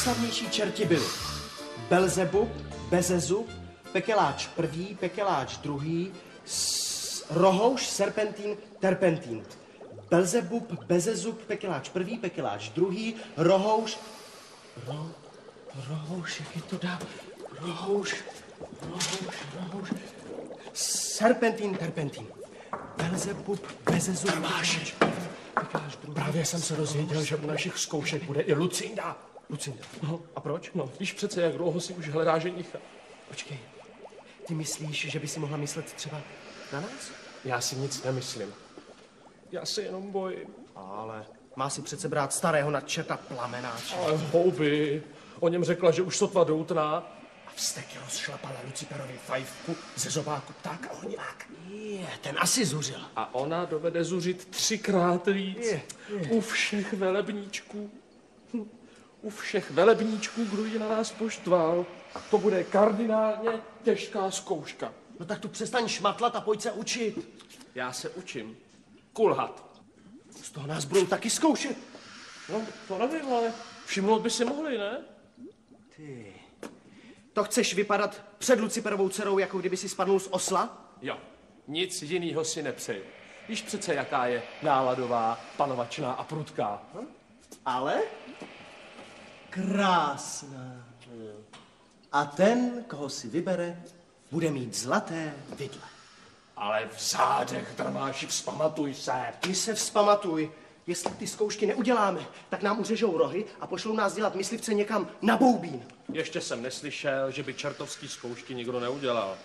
nejslavnější čerti byli Belzebub, Bezezub, Pekeláč první, Pekeláč druhý, Rohouš, Serpentín, Terpentín. Belzebub, Bezezub, Pekeláč první, Pekeláč druhý, Rohouš, Ro, Rohouš, jak je to dá? Rohouš, Rohouš, Rohouš, Serpentín, Terpentín. Belzebub, Bezezub, Máš. Právě jsem se dozvěděl, že u našich zkoušek bude i Lucinda. Lucinda. No, A proč? no, víš přece, jak dlouho si už hledá ženicha. Počkej, ty myslíš, že by si mohla myslet třeba na nás? Já si nic nemyslím. Já se jenom bojím. Ale má si přece brát starého nad čerta plamenáče. Ale houby, o něm řekla, že už sotva doutná. A vzteky rozšlapala Luciferovi fajfku ze zobáku tak a honivák. Je, ten asi zuřil. A ona dovede zuřit třikrát víc. Je, U všech velebníčků. U všech velebníčků, kdo ji na nás poštval. To bude kardinálně těžká zkouška. No tak tu přestaň šmatlat a pojď se učit. Já se učím. Kulhat. Z toho nás budou taky zkoušet. No, to nevím, ale všimnout by si mohli, ne? Ty. To chceš vypadat před Luciferovou dcerou, jako kdyby si spadnul z osla? Jo, nic jiného si nepřeju. Víš přece, jaká je náladová, panovačná a prudká. Hm? Ale krásná. A ten, koho si vybere, bude mít zlaté vidle. Ale v zádech, drmáši, vzpamatuj se. Ty se vzpamatuj, jestli ty zkoušky neuděláme, tak nám uřežou rohy a pošlou nás dělat myslivce někam na boubín. Ještě jsem neslyšel, že by čertovský zkoušky nikdo neudělal.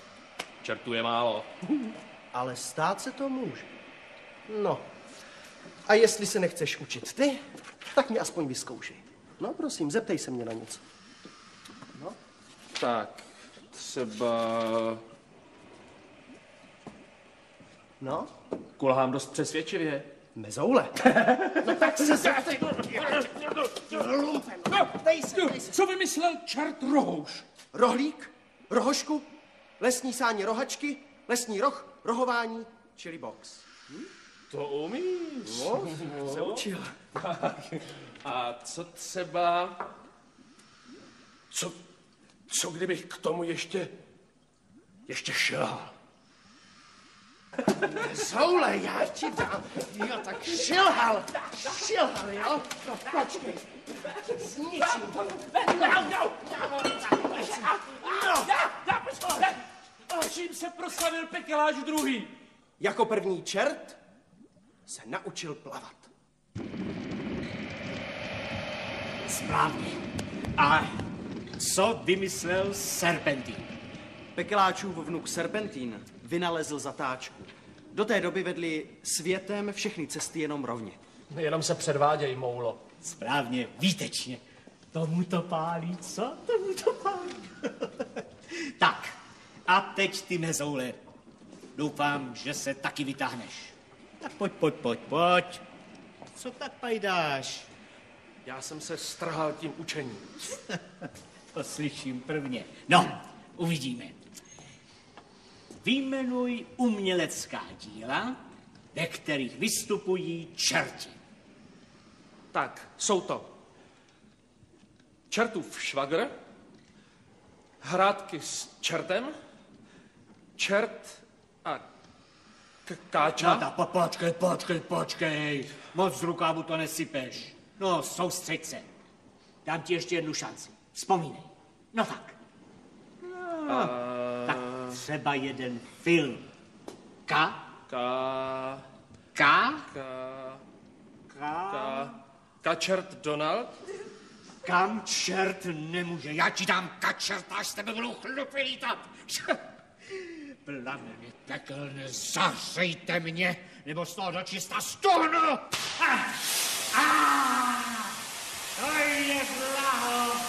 Čertů je málo. Ale stát se to může. No. A jestli se nechceš učit ty, tak mě aspoň vyzkoušej. No prosím, zeptej se mě na něco. Tak, třeba... No, Kulhám dost přesvědčivě. mezoule. no tak se zeptej. Lumpen. Dej se, dej se. Co vymyslel čert Rohouš? Rohlík, rohošku, lesní sáně rohačky, lesní roh, rohování, čili box. To umíš. No, se učil. A co třeba... Co, co kdybych k tomu ještě... Ještě šel? Zoule, já ti dám. Jo, tak šilhal, šilhal, jo? No, počkej. Zničím to. No, no, no. A čím se proslavil Pekeláš druhý? Jako první čert se naučil plavat. Správně. A co vymyslel Serpentín? Pekeláčův vnuk Serpentín vynalezl zatáčku. Do té doby vedli světem všechny cesty jenom rovně. Jenom se předváděj, moulo. Správně, výtečně. Tomu to pálí, co? Tomu to pálí. tak, a teď ty mezoule. Doufám, že se taky vytáhneš. Tak pojď, pojď, pojď, pojď. Co tak pajdáš? Já jsem se strhal tím učením. To slyším prvně. No, uvidíme. Vyjmenuj umělecká díla, ve kterých vystupují čerti. Tak, jsou to čertův švagr, hrádky s čertem, čert k- káča. No tak po, počkej, počkej, počkej. Moc z rukávu to nesypeš. No, soustřeď se. Dám ti ještě jednu šanci. Vzpomínej. No tak. No, tak třeba jeden film. Ka? Ka, Ka? ka, Ka? ka, kačert Donald. Kam čert nemůže. Já ti dám kačert, až z tebe budu chlupy lítat. Plameny pekelné, zahřejte mě, nebo z toho dočista stuhnu. Ah! Ah! To je blaho.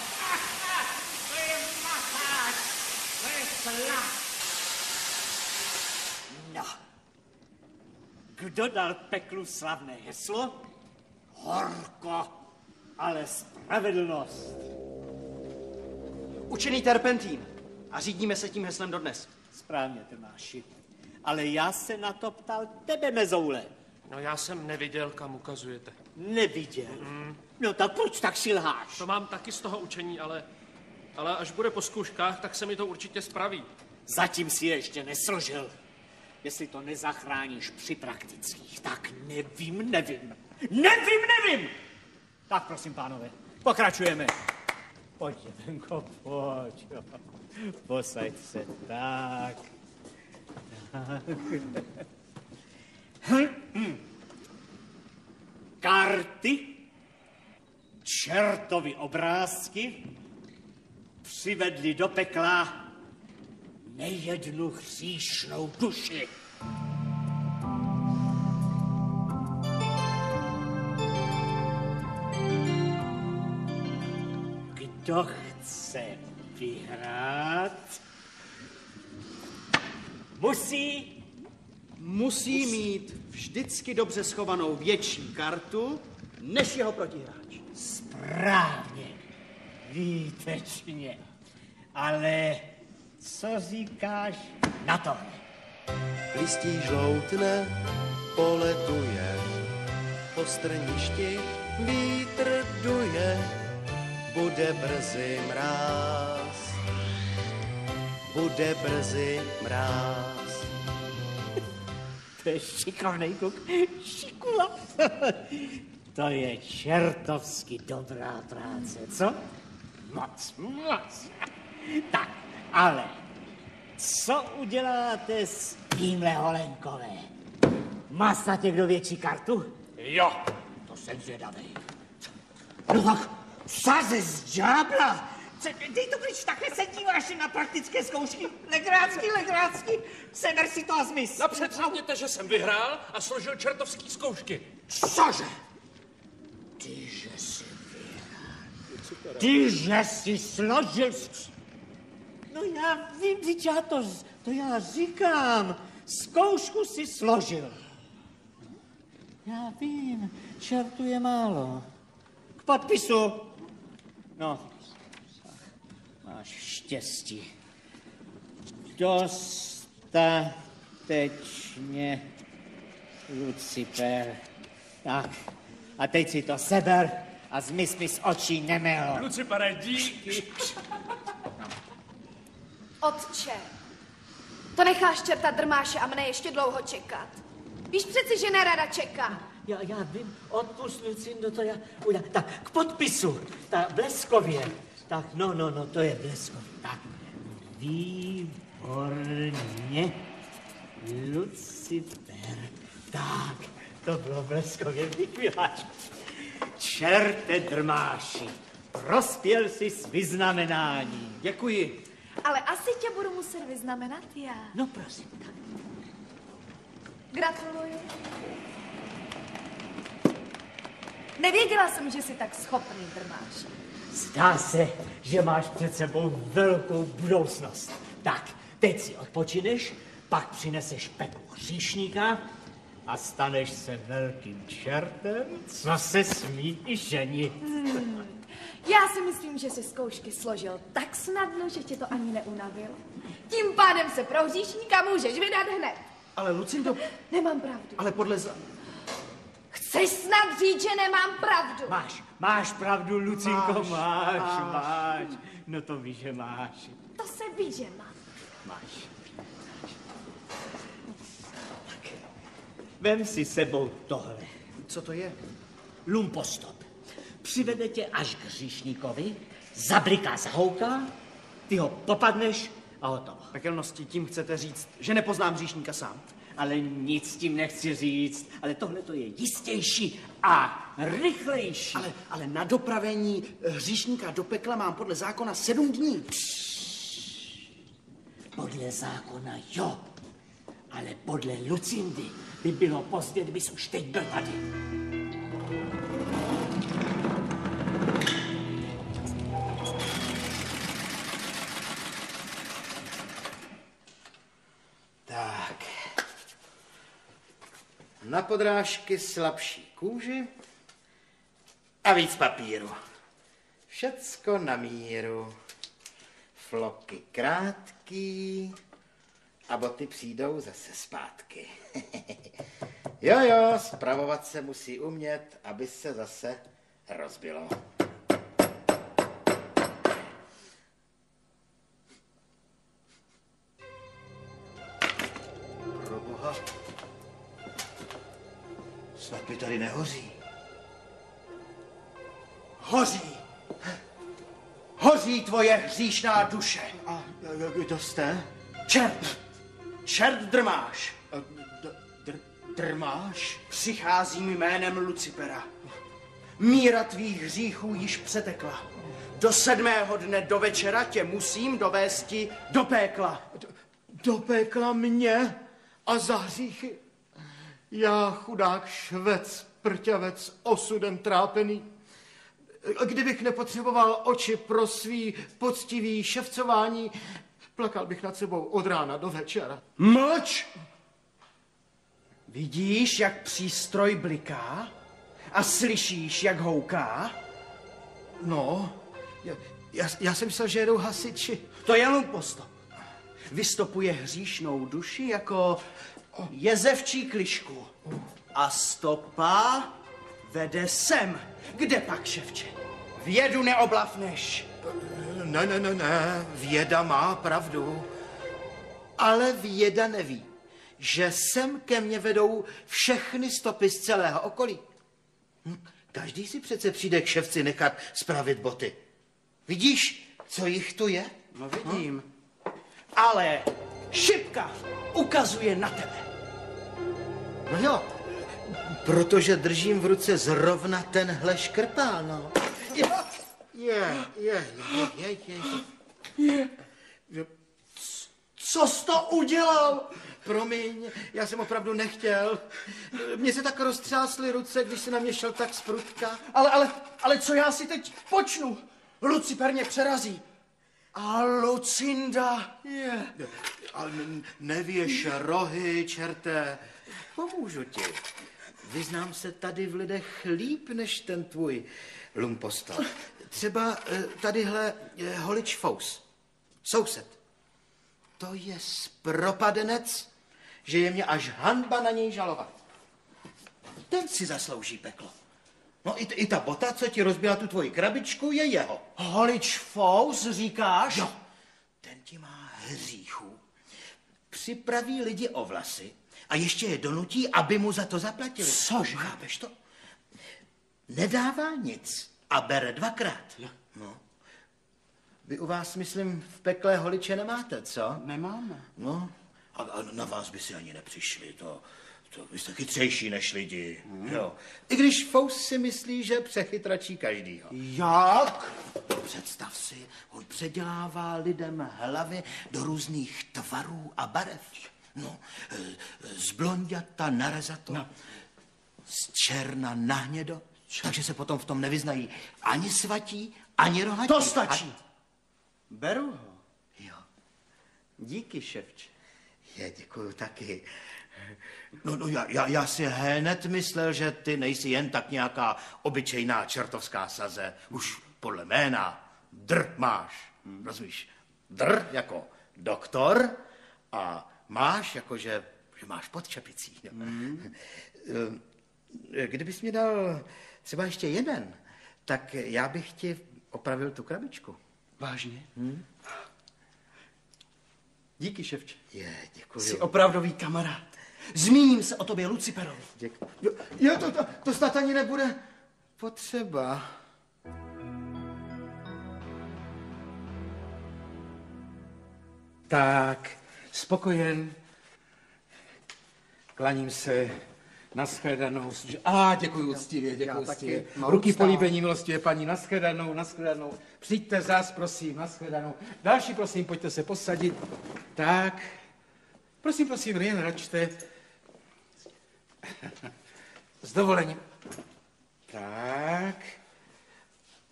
To je masáž. To je slad. No. Kdo dal peklu slavné heslo? Horko, ale spravedlnost. Učený terpentín. A řídíme se tím heslem dodnes. Správně, Tomáši. Ale já se na to ptal tebe, mezoule. No já jsem neviděl, kam ukazujete. Neviděl. No tak proč tak si lháš? To mám taky z toho učení, ale, ale až bude po zkouškách, tak se mi to určitě spraví. Zatím si je ještě nesložil. Jestli to nezachráníš při praktických, tak nevím, nevím. Nevím, nevím! Tak prosím, pánové, pokračujeme. Pojď, Jelenko, pojď. Posaď se, tak. Karty, čertovy obrázky přivedli do pekla nejednu hříšnou duši. Kdo chce vyhrát, musí Musí mít vždycky dobře schovanou větší kartu než jeho protihráč. správně, výtečně. Ale co říkáš na to? Listí žloutne, poletuje, po strništi vítr duje, bude brzy mráz, bude brzy mráz. To je šikovnej kluk. Šikula. To je čertovsky dobrá práce, co? Moc, moc. Tak, ale co uděláte s tímhle Holenkové? Má snad někdo větší kartu? Jo. To jsem zvědavý. No tak, saze z džábla. Dej to pryč, takhle se díváš na praktické zkoušky. Legrácky, legrácky. Seber si to a zmiz. No představněte, že jsem vyhrál a složil čertovský zkoušky. Cože? Ty, že jsi vyhrál. Ty, že jsi složil... No já vím, teď já to, to já říkám. Zkoušku si složil. Já vím, čertu je málo. K podpisu. No, štěstí. Dostatečně, Lucifer. Tak, a teď si to seber a zmiz mi z očí nemelo. Lucipere, díky. Otče, to necháš čerta drmáše a mne ještě dlouho čekat. Víš přeci, že nerada čeká. Já, já vím, odpust, Lucindo, to já udělám. Tak, k podpisu, tak bleskově. Tak, no, no, no, to je bleskově. Tak, výborně, Lucifer. Tak, to bylo bleskově, vychvíláš. Čerte drmáši, prospěl jsi s vyznamenáním. Děkuji. Ale asi tě budu muset vyznamenat já. No prosím, tak. Gratuluju. Nevěděla jsem, že jsi tak schopný drmáš. Zdá se, že máš před sebou velkou budoucnost. Tak, teď si odpočineš, pak přineseš Pepu hříšníka a staneš se velkým čertem, co se smí i ženit. Já si myslím, že jsi zkoušky složil tak snadno, že tě to ani neunavilo. Tím pádem se pro hříšníka můžeš vydat hned. Ale Lucindo, Nemám pravdu. ale podle... Za... Chceš snad říct, že nemám pravdu? Máš, máš pravdu, Lucinko, Máš, máš, máš. máš. No to víš, že máš. To se ví, že mám. Máš. Tak, vem si sebou tohle. Co to je? Lumpostop. Přivede tě až k hříšníkovi, zabliká zahouká, ty ho popadneš a hotovo. Pekelnosti tím chcete říct, že nepoznám hříšníka sám. Ale nic tím nechci říct, ale tohle to je jistější a rychlejší. Ale, ale na dopravení eh, hříšníka do pekla mám podle zákona sedm dní. Podle zákona jo, ale podle Lucindy by bylo pozdě, kdybys už teď byl tady. Na podrážky slabší kůži a víc papíru. Všecko na míru. Floky krátký a boty přijdou zase zpátky. Jo, jo, spravovat se musí umět, aby se zase rozbilo. Tvoje hříšná duše. A kdo jste? Čert. Čert drmáš. Dr- drmáš? Přicházím jménem Lucipera. Míra tvých hříchů již přetekla. Do sedmého dne do večera tě musím dovésti do pékla. Do pekla mě a za hříchy. Já chudák švec, prťavec, osudem trápený. Kdybych nepotřeboval oči pro svý poctivý ševcování, plakal bych nad sebou od rána do večera. Mlč! Vidíš, jak přístroj bliká? A slyšíš, jak houká? No, já, já, já jsem myslel, že jedou hasiči. To je lumpostop. Vystopuje hříšnou duši jako jezevčí klišku. A stopa vede sem. Kde pak, ševče? Vědu neoblafneš. Ne, ne, ne, ne, věda má pravdu. Ale věda neví, že sem ke mně vedou všechny stopy z celého okolí. Hm, Každý si přece přijde k ševci nechat spravit boty. Vidíš, co jich tu je? No vidím. Ale šipka ukazuje na tebe. No jo, protože držím v ruce zrovna tenhle škrpál, no. Je, je, je, je, je. Co jsi to udělal? Promiň, já jsem opravdu nechtěl. Mně se tak roztřásly ruce, když se na mě šel tak sprutka. Ale, ale, ale co já si teď počnu? Lucifer mě přerazí. A Lucinda je... Ale nevěš rohy, čerte. Pomůžu ti. Vyznám se tady v lidech líp než ten tvůj lumpostop. Třeba eh, tadyhle eh, holič Fous, soused. To je spropadenec, že je mě až hanba na něj žalovat. Ten si zaslouží peklo. No i, i ta bota, co ti rozbila tu tvoji krabičku, je jeho. Holič Fous, říkáš? Jo, ten ti má hříchů. Připraví lidi o vlasy a ještě je donutí, aby mu za to zaplatili. Cože? Chápeš to? Nedává nic a bere dvakrát. No. Vy u vás, myslím, v pekle holiče nemáte, co? Nemáme. No, a, a na vás by si ani nepřišli, to, to vy jste chytřejší než lidi, jo. I když Fous si myslí, že přechytračí každýho. Jak? Představ si, on předělává lidem hlavy do různých tvarů a barev. No, e, z blonděta na rezato, no. z černa na hnědo, takže se potom v tom nevyznají ani svatí, ani rohatí. To stačí. A, Beru ho. jo, Díky, ševče. je, děkuju taky. No, no já, já, já si hned myslel, že ty nejsi jen tak nějaká obyčejná čertovská saze. Už podle jména dr máš, hmm. rozumíš? Dr jako doktor a máš jako, že, máš pod čepicí. Hmm. Kdybys mě dal třeba ještě jeden, tak já bych ti opravil tu krabičku. Vážně? Hmm? Díky, ševče. Je, děkuji. Jsi opravdový kamarád. Zmíním se o tobě Luciferovi. Děkuji. Jo, jo to, to, to snad ani nebude potřeba. Tak, spokojen. Klaním se. Naschledanou. A děkuji úctivě, děkuji úctivě. Ruky políbení milostivě paní, naschledanou, naschledanou. Přijďte zas, prosím, naschledanou. Další, prosím, pojďte se posadit. Tak, prosím, prosím, jen račte. S dovolením. Tak.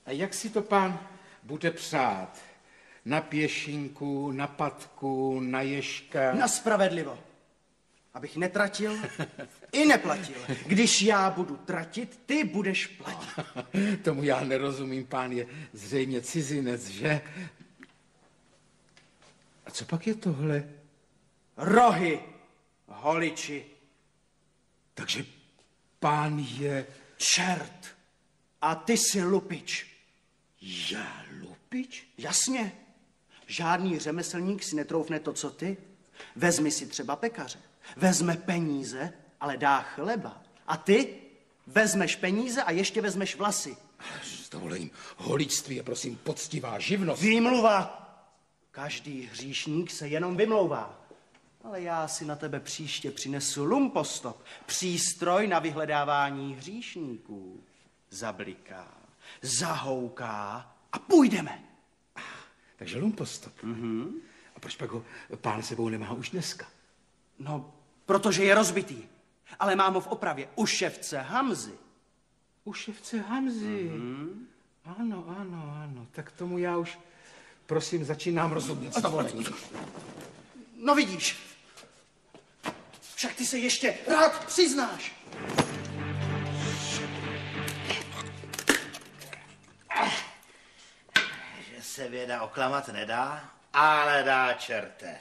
A jak si to pán bude přát? Na pěšinku, na patku, na ježka? Na spravedlivo. Abych netratil i neplatil. Když já budu tratit, ty budeš platit. Tomu já nerozumím, pán je zřejmě cizinec, že? A co pak je tohle? Rohy, holiči. Takže pán je... Čert. A ty jsi lupič. Já lupič? Jasně. Žádný řemeslník si netroufne to, co ty. Vezmi si třeba pekaře. Vezme peníze, ale dá chleba. A ty vezmeš peníze a ještě vezmeš vlasy. S dovolením, holičství je prosím poctivá živnost. Výmluva. Každý hříšník se jenom vymlouvá. Ale já si na tebe příště přinesu lumpostop, přístroj na vyhledávání hříšníků. Zabliká, zahouká a půjdeme. Takže lumpostop. Mm-hmm. A proč pak ho pán sebou nemá už dneska? No, protože je rozbitý. Ale mám ho v opravě u ševce Hamzy. U ševce Hamzy. Mm-hmm. Ano, ano, ano. Tak tomu já už, prosím, začínám rozumět. Dovolením. No vidíš. Však ty se ještě rád přiznáš. Se věda oklamat nedá, ale dá čerte.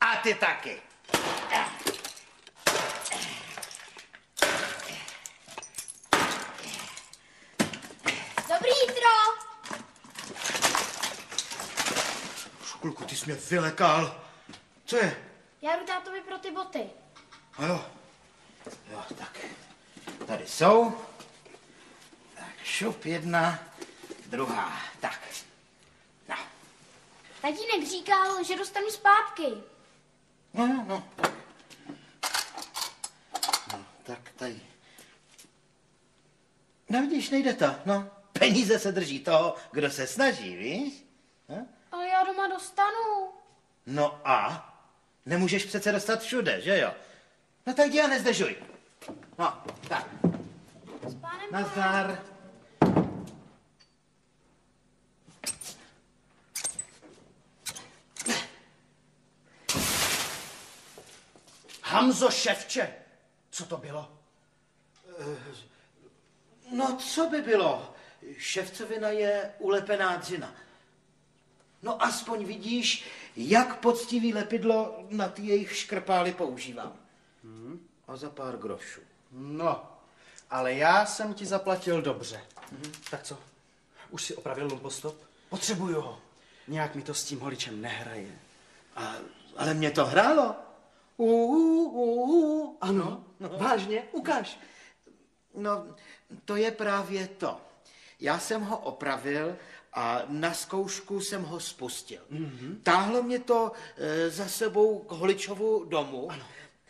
A ty taky. Dobrý jitro! Škulku, ty jsi mě vylekal. Co je? Já jdu tátovi pro ty boty. A jo. Jo, tak. Tady jsou. Tak, šup jedna, druhá. Tak. No. Tatínek říkal, že dostanu zpátky. No, no, no. No, tak tady. No vidíš, nejde to, no. Peníze se drží toho, kdo se snaží, víš? Hm? Ale já doma dostanu. No a? Nemůžeš přece dostat všude, že jo? No tak jdi a nezdržuj. No, tak. S pánem Nazdar. Hamzo ševče, co to bylo? No, co by bylo? Ševcovina je ulepená dřina. No, aspoň vidíš, jak poctivý lepidlo na ty jejich škrpály používám. A za pár grošů. No, ale já jsem ti zaplatil dobře. Tak co? Už si opravil lumpostop? Potřebuju ho. Nějak mi to s tím holičem nehraje. A, ale mě to hrálo. Uh, Ano, no. vážně, ukáž. No, to je právě to. Já jsem ho opravil a na zkoušku jsem ho spustil. Mm-hmm. Táhlo mě to e, za sebou k Holičovu domu. Ano.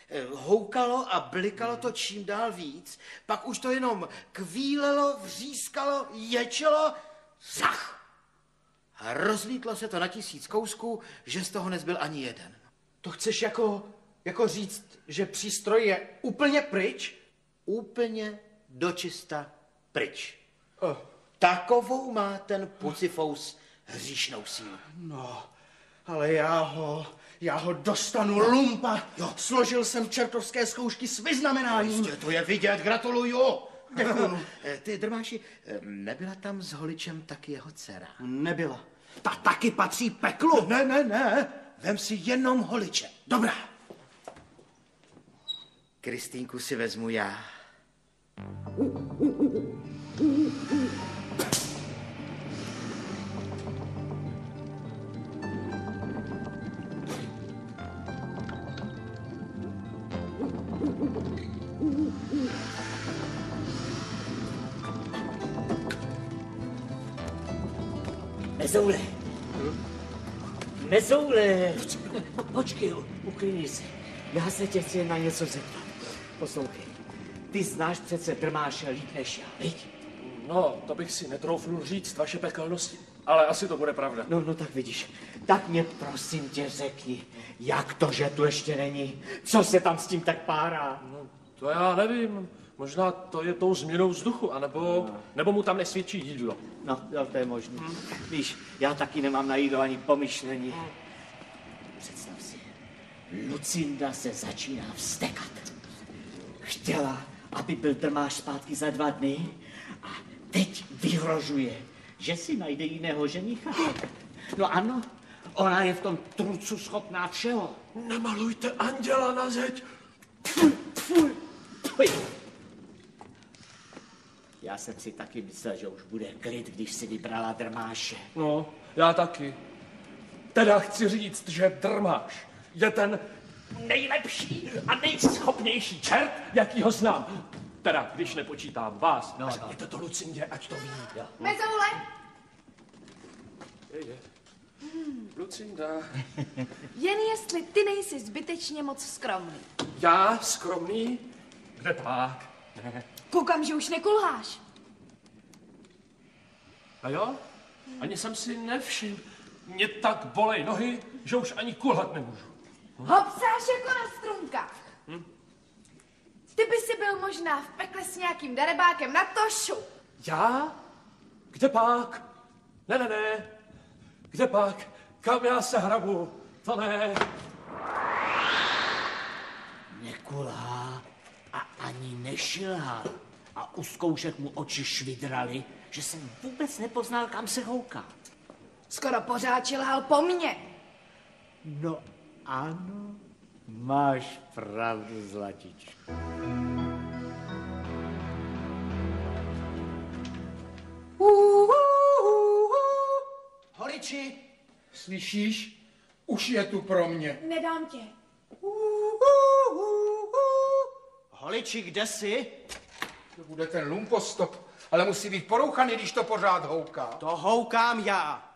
E, houkalo a blikalo to čím dál víc. Pak už to jenom kvílelo, vřískalo, ječelo. Zach! A rozlítlo se to na tisíc kousků, že z toho nezbyl ani jeden. To chceš jako, jako říct, že přístroj je úplně pryč? Úplně dočista pryč. Oh. Takovou má ten Pucifous hříšnou sílu. No, ale já ho, já ho dostanu lumpa. Jo. Složil jsem čertovské zkoušky s vyznamenáním. Jistě, to je vidět, gratuluju. Děkuju. Eh, Ty, Drmáši, eh, nebyla tam s Holičem taky jeho dcera? Nebyla. Ta taky patří peklu. Ne, ne, ne, vem si jenom Holiče. Dobrá. Kristýnku si vezmu já. Mezoule. Mezoule. Po, počkej, uklidni se. Já se tě chci na něco zeptat. Poslouchej. Ty znáš přece Drmáše líp než já, viď? No, to bych si netroufnul říct, vaše pekelnosti. Ale asi to bude pravda. No, no tak vidíš. Tak mě prosím tě řekni, jak to, že tu ještě není? Co se tam s tím tak párá? No, to já nevím. Možná to je tou změnou vzduchu, anebo, nebo mu tam nesvědčí jídlo. No, jo, to je možné. Víš, já taky nemám na jídlo ani pomyšlení. Představ si, Lucinda se začíná vstekat. Chtěla, aby byl Drmáš zpátky za dva dny a teď vyhrožuje, že si najde jiného ženicha. No ano, ona je v tom trucu schopná všeho. Nemalujte anděla na zeď. Já jsem si taky myslel, že už bude klid, když si vybrala drmáše. No, já taky. Teda chci říct, že Drmáš je ten nejlepší a nejschopnější čert, jaký ho znám. Teda, když nepočítám vás. No, no. to to Lucindě, ať to ví. Mezoule, Je, je. Lucinda. jen jestli ty nejsi zbytečně moc skromný. Já skromný? Kde pak? Koukám, že už nekulháš. A jo? Ani jsem si nevšiml. Mě tak bolej nohy, že už ani kulhat nemůžu. Hopsáš jako na strunkách. Ty by si byl možná v pekle s nějakým darebákem na tošu. Já? Kde pak? Ne, ne, ne. Kde pak? Kam já se hrabu? To ne. Nekulhá a ani nešilhal. A u zkoušek mu oči švidraly, že jsem vůbec nepoznal, kam se houká. Skoro pořád čilhal po mně. No ano, máš pravdu, zlatičku. Holiči, Slyšíš? Už je tu pro mě. Nedám tě. holiči, kde jsi? To bude ten lumpostop, ale musí být porouchaný, když to pořád houká. To houkám já.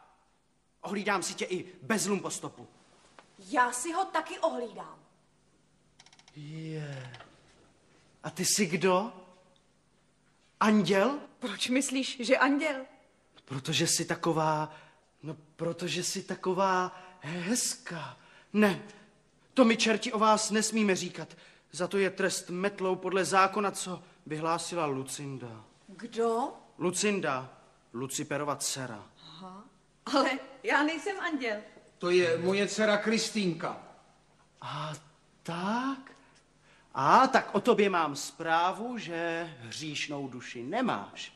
Ohlídám si tě i bez lumpostopu. Já si ho taky ohlídám. Je. A ty jsi kdo? Anděl? Proč myslíš, že anděl? Protože jsi taková, no protože jsi taková hezká. Ne, to my čerti o vás nesmíme říkat. Za to je trest metlou podle zákona, co vyhlásila Lucinda. Kdo? Lucinda, Luciperova dcera. Ale já nejsem anděl. To je moje dcera Kristýnka. A tak? A tak o tobě mám zprávu, že hříšnou duši nemáš.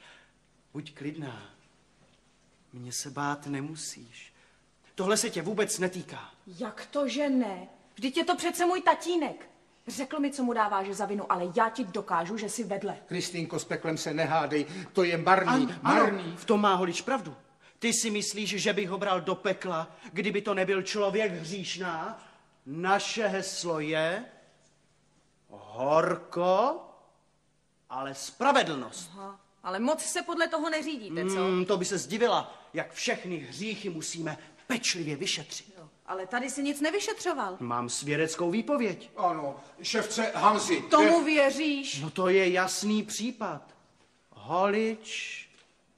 Buď klidná. Mně se bát nemusíš. Tohle se tě vůbec netýká. Jak to, že ne? Vždyť je to přece můj tatínek. Řekl mi, co mu dáváš za vinu, ale já ti dokážu, že jsi vedle. Kristýnko, s peklem se nehádej, to je marný, marný. Ano, v tom má holič pravdu. Ty si myslíš, že bych ho bral do pekla, kdyby to nebyl člověk hříšná? Naše heslo je horko, ale spravedlnost. Aha. Ale moc se podle toho neřídíte, co? Hmm, to by se zdivila, jak všechny hříchy musíme pečlivě vyšetřit. Jo. Ale tady si nic nevyšetřoval. Mám svědeckou výpověď. Ano, ševce Hamzy. Tomu věříš? No to je jasný případ. Holič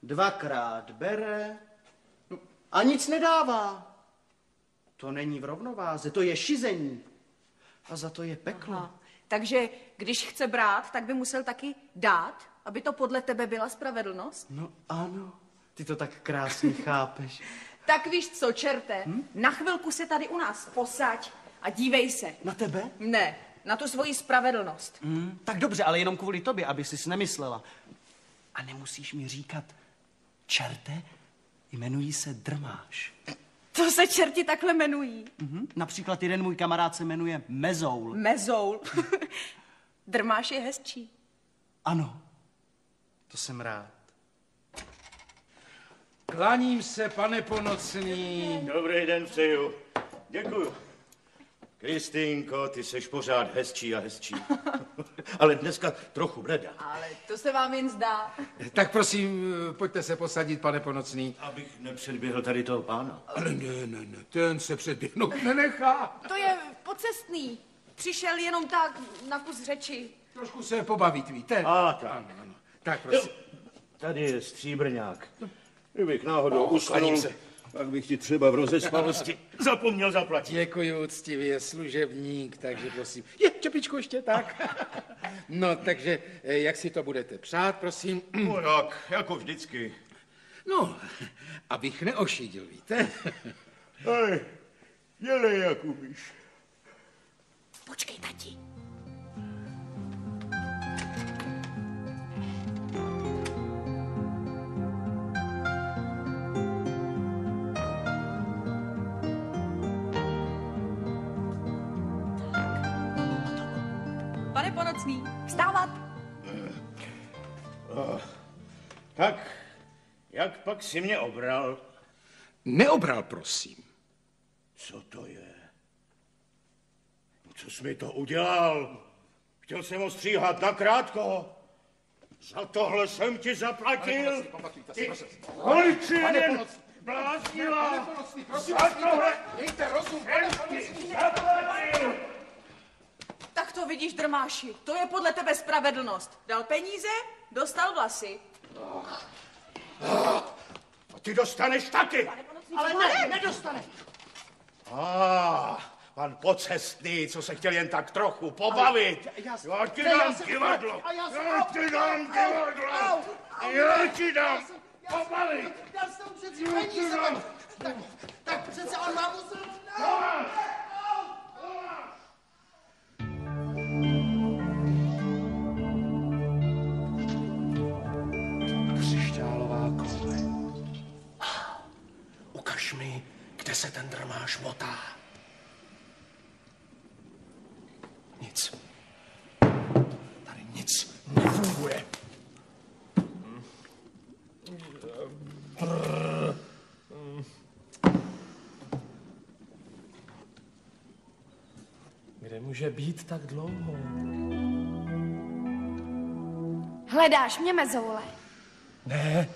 dvakrát bere a nic nedává. To není v rovnováze, to je šizení. A za to je peklo. Aha. Takže když chce brát, tak by musel taky dát, aby to podle tebe byla spravedlnost? No ano, ty to tak krásně chápeš. Tak víš co, čerte, hm? na chvilku se tady u nás posaď a dívej se. Na tebe? Ne, na tu svoji spravedlnost. Hmm, tak dobře, ale jenom kvůli tobě, aby jsi nemyslela. A nemusíš mi říkat, čerte, jmenují se Drmáš. To se čerti takhle jmenují. Mhm. Například jeden můj kamarád se jmenuje Mezoul. Mezoul. Drmáš je hezčí. Ano, to jsem rád. Klaním se, pane Ponocný. Dobrý den přeju. Děkuju. Kristýnko, ty seš pořád hezčí a hezčí. Ale dneska trochu bleda. Ale to se vám jen zdá. Tak prosím, pojďte se posadit, pane Ponocný. Abych nepředběhl tady toho pána. Ale ne, ne, ne, ten se předběhnout nenechá. To je pocestný. Přišel jenom tak na kus řeči. Trošku se pobavit, víte? A tak. Ano, ano. Tak prosím. Tady je stříbrňák. Kdybych náhodou Oh, usnul, se. Pak bych ti třeba v rozespalosti zapomněl zaplatit. Děkuji, uctivý je služebník, takže prosím. Je, čepičku ještě tak. No, takže eh, jak si to budete přát, prosím? No jak, jako vždycky. No, abych neošidil, víte? Hej, dělej, jak umíš. Počkej, tati. Pak si mě obral? Neobral, prosím. Co to je? No, Co jsi mi to udělal? Chtěl jsem ho stříhat nakrátko. Za tohle jsem ti zaplatil. Jeden bláznila. Za tohle Mějte rozum, zaplatil. Tak to vidíš, Drmáši, to je podle tebe spravedlnost. Dal peníze, dostal vlasy. A ty dostaneš taky. Ale ne, nedostane. A, pan pocestný, co se chtěl jen tak trochu pobavit. já- Já ti já dám divadlo. já Já ti dám divadlo. Já ti dám pobavit. Dal jsem přeci peníze, tak, tak, tak přece on má muset... se ten drmáš motá. Nic. Tady nic nefunguje. Kde může být tak dlouho? Hledáš mě, mezoule. Ne,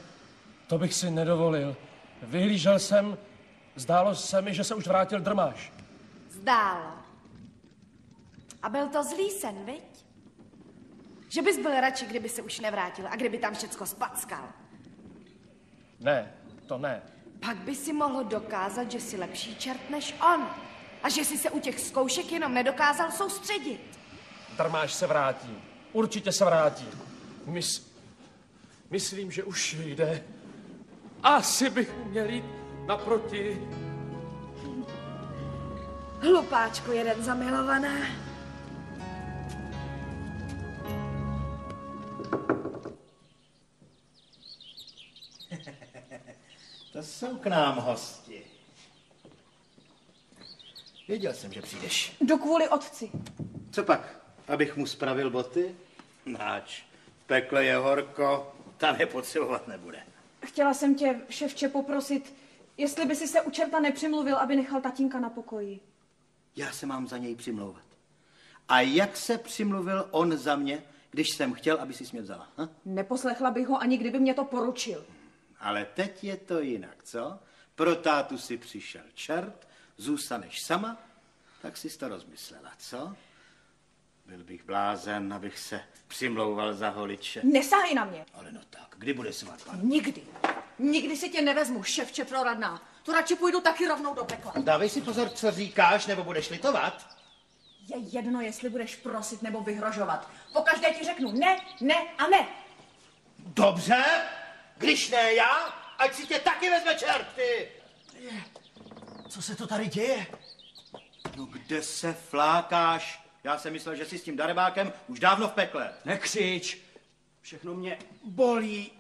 to bych si nedovolil. Vyhlížel jsem, zdálo se mi, že se už vrátil drmáš. Zdálo. A byl to zlý sen, viď? Že bys byl radši, kdyby se už nevrátil a kdyby tam všecko spackal. Ne, to ne. Pak by si mohl dokázat, že jsi lepší čert než on. A že jsi se u těch zkoušek jenom nedokázal soustředit. Drmáš se vrátí. Určitě se vrátí. Mys... Myslím, že už jde. Asi bych měl jít naproti. Hlupáčku jeden zamilovaná. To jsou k nám hosti. Věděl jsem, že přijdeš. Jdu kvůli otci. Co pak? Abych mu spravil boty? Náč. V pekle je horko, tam je potřebovat nebude. Chtěla jsem tě, ševče, poprosit, jestli by si se u čerta nepřimluvil, aby nechal tatínka na pokoji. Já se mám za něj přimlouvat. A jak se přimluvil on za mě, když jsem chtěl, aby si mě vzala? Ha? Neposlechla bych ho ani kdyby mě to poručil. Ale teď je to jinak, co? Pro tátu si přišel čert, zůstaneš sama, tak si to rozmyslela, co? Byl bych blázen, abych se přimlouval za holiče. Nesahej na mě. Ale no tak, kdy bude svatba? Nikdy. Nikdy si tě nevezmu, ševče proradná. To radši půjdu taky rovnou do pekla. Dávej si pozor, co říkáš, nebo budeš litovat. Je jedno, jestli budeš prosit nebo vyhrožovat. Pokaždé ti řeknu ne, ne a ne. Dobře, když ne já, ať si tě taky vezme čert, ty. Co se to tady děje? No kde se flákáš? Já jsem myslel, že jsi s tím darebákem už dávno v pekle. Nekřič. Všechno mě bolí.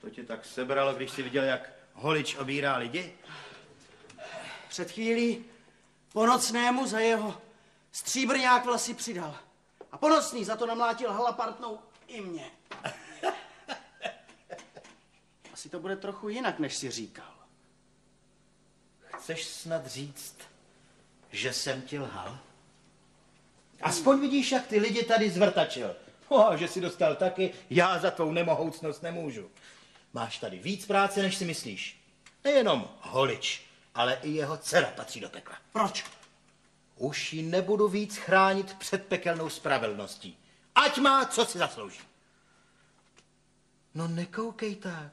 To tě tak sebralo, když jsi viděl, jak holič obírá lidi? Před chvílí ponocnému za jeho stříbrňák vlasy přidal. A ponocný za to namlátil halapartnou i mě. Asi to bude trochu jinak, než si říkal. Chceš snad říct, že jsem ti lhal? Aspoň vidíš, jak ty lidi tady zvrtačil. O, že si dostal taky, já za tvou nemohoucnost nemůžu. Máš tady víc práce, než si myslíš. Nejenom holič, ale i jeho dcera patří do pekla. Proč? Už ji nebudu víc chránit před pekelnou spravedlností. Ať má, co si zaslouží. No nekoukej tak.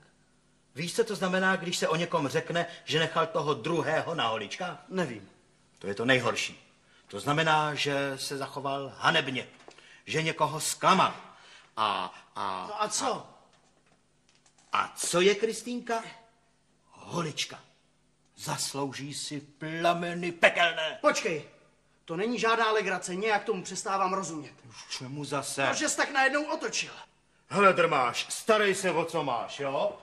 Víš, co to znamená, když se o někom řekne, že nechal toho druhého na holička? Nevím. To je to nejhorší. To znamená, že se zachoval hanebně, že někoho zklamal. A, a, No a co? a co je Kristýnka? Holička. Zaslouží si plameny pekelné. Počkej, to není žádná legrace, nějak tomu přestávám rozumět. Čemu zase? Proč jsi tak najednou otočil? Hele, drmáš, starej se o co máš, jo?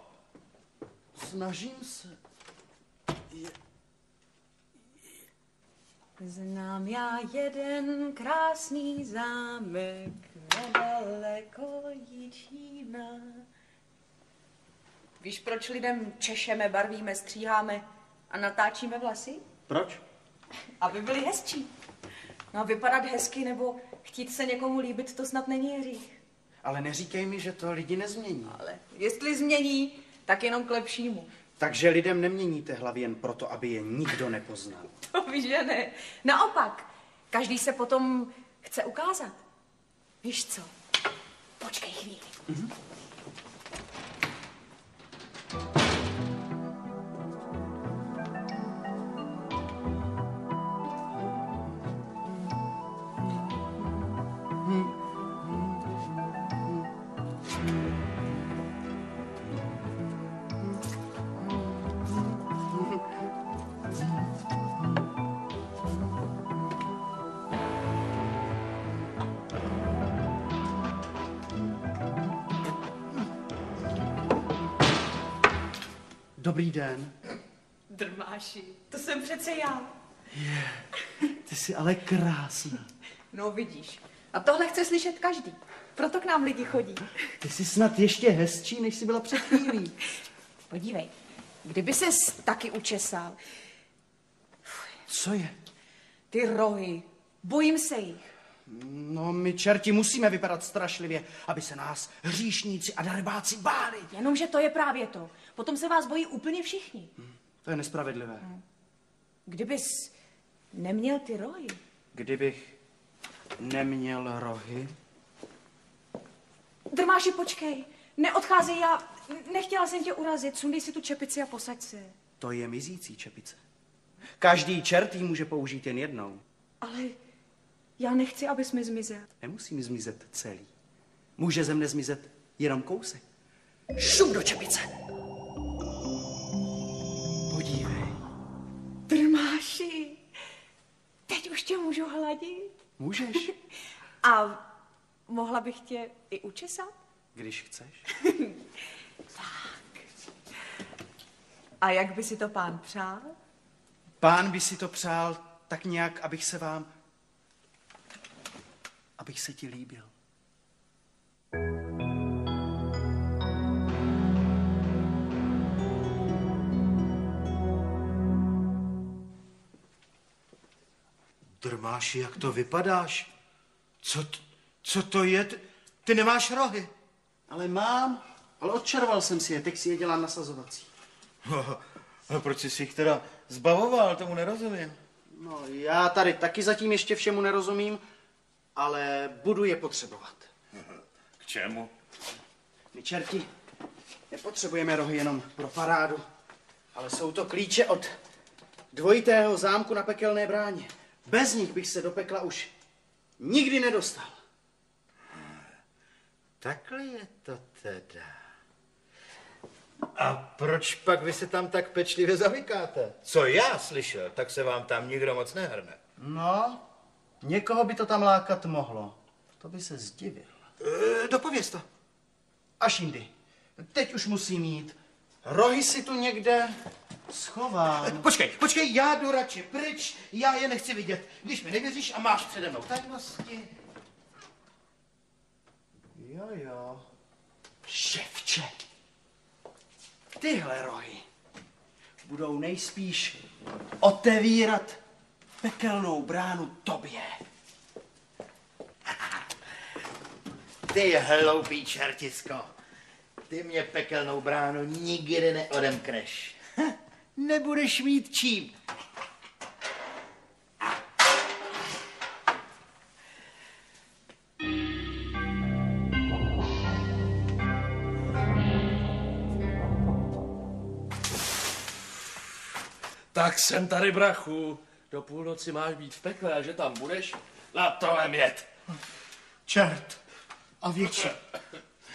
Snažím se. Je... Znám já jeden krásný zámek nedaleko Jičína. Víš, proč lidem češeme, barvíme, stříháme a natáčíme vlasy? Proč? Aby byli hezčí. No a vypadat hezky nebo chtít se někomu líbit, to snad není hřích. Ale neříkej mi, že to lidi nezmění. Ale jestli změní, tak jenom k lepšímu. Takže lidem neměníte hlavy jen proto, aby je nikdo nepoznal. To víš, že ne. Naopak, každý se potom chce ukázat. Víš co? Počkej chvíli. Mm-hmm. Dobrý den. Drmáši, to jsem přece já. Je, ty jsi ale krásná. No vidíš. A tohle chce slyšet každý. Proto k nám lidi chodí. Ty jsi snad ještě hezčí, než jsi byla před chvílí. Podívej, kdyby ses taky učesal. Co je? Ty rohy, bojím se jich. No, my čerti musíme vypadat strašlivě, aby se nás hříšníci a darebáci báli. Jenomže to je právě to. Potom se vás bojí úplně všichni. Hmm, to je nespravedlivé. Hmm. Kdybys neměl ty rohy. Kdybych neměl rohy? Drmáši, počkej. Neodcházej, já nechtěla jsem tě urazit. Sundej si tu čepici a posaď se. To je mizící čepice. Každý čert ji může použít jen jednou. Ale já nechci, abys mi zmizel. Nemusí mi zmizet celý. Může ze mne zmizet jenom kousek. Šup do čepice. Už tě můžu hladit. Můžeš. A mohla bych tě i učesat? Když chceš. tak. A jak by si to pán přál? Pán by si to přál tak nějak, abych se vám abych se ti líbil. Drmáši, jak to vypadáš? Co, co to je? Ty, ty nemáš rohy. Ale mám, ale odčerval jsem si je, teď si je dělám nasazovací. A proč jsi si jich teda zbavoval, tomu nerozumím. No, já tady taky zatím ještě všemu nerozumím, ale budu je potřebovat. K čemu? My čerti nepotřebujeme rohy jenom pro parádu, ale jsou to klíče od dvojitého zámku na pekelné bráně. Bez nich bych se do pekla už nikdy nedostal. Takhle je to teda. A proč pak vy se tam tak pečlivě zamykáte? Co já slyšel, tak se vám tam nikdo moc nehrne. No, někoho by to tam lákat mohlo. To by se zdivil. E, dopověz to. Až jindy. Teď už musím jít. Rohy si tu někde schovám. Počkej, počkej, já jdu radši pryč, já je nechci vidět. Když mi nevěříš a máš přede mnou tajnosti. Jo, jo. Ševče, tyhle rohy budou nejspíš otevírat pekelnou bránu tobě. Ty hloupý čertisko, ty mě pekelnou bránu nikdy neodemkneš. Nebudeš mít čím. Tak jsem tady, brachu. Do půlnoci máš být v pekle a že tam budeš, na to jet. Čert a větší.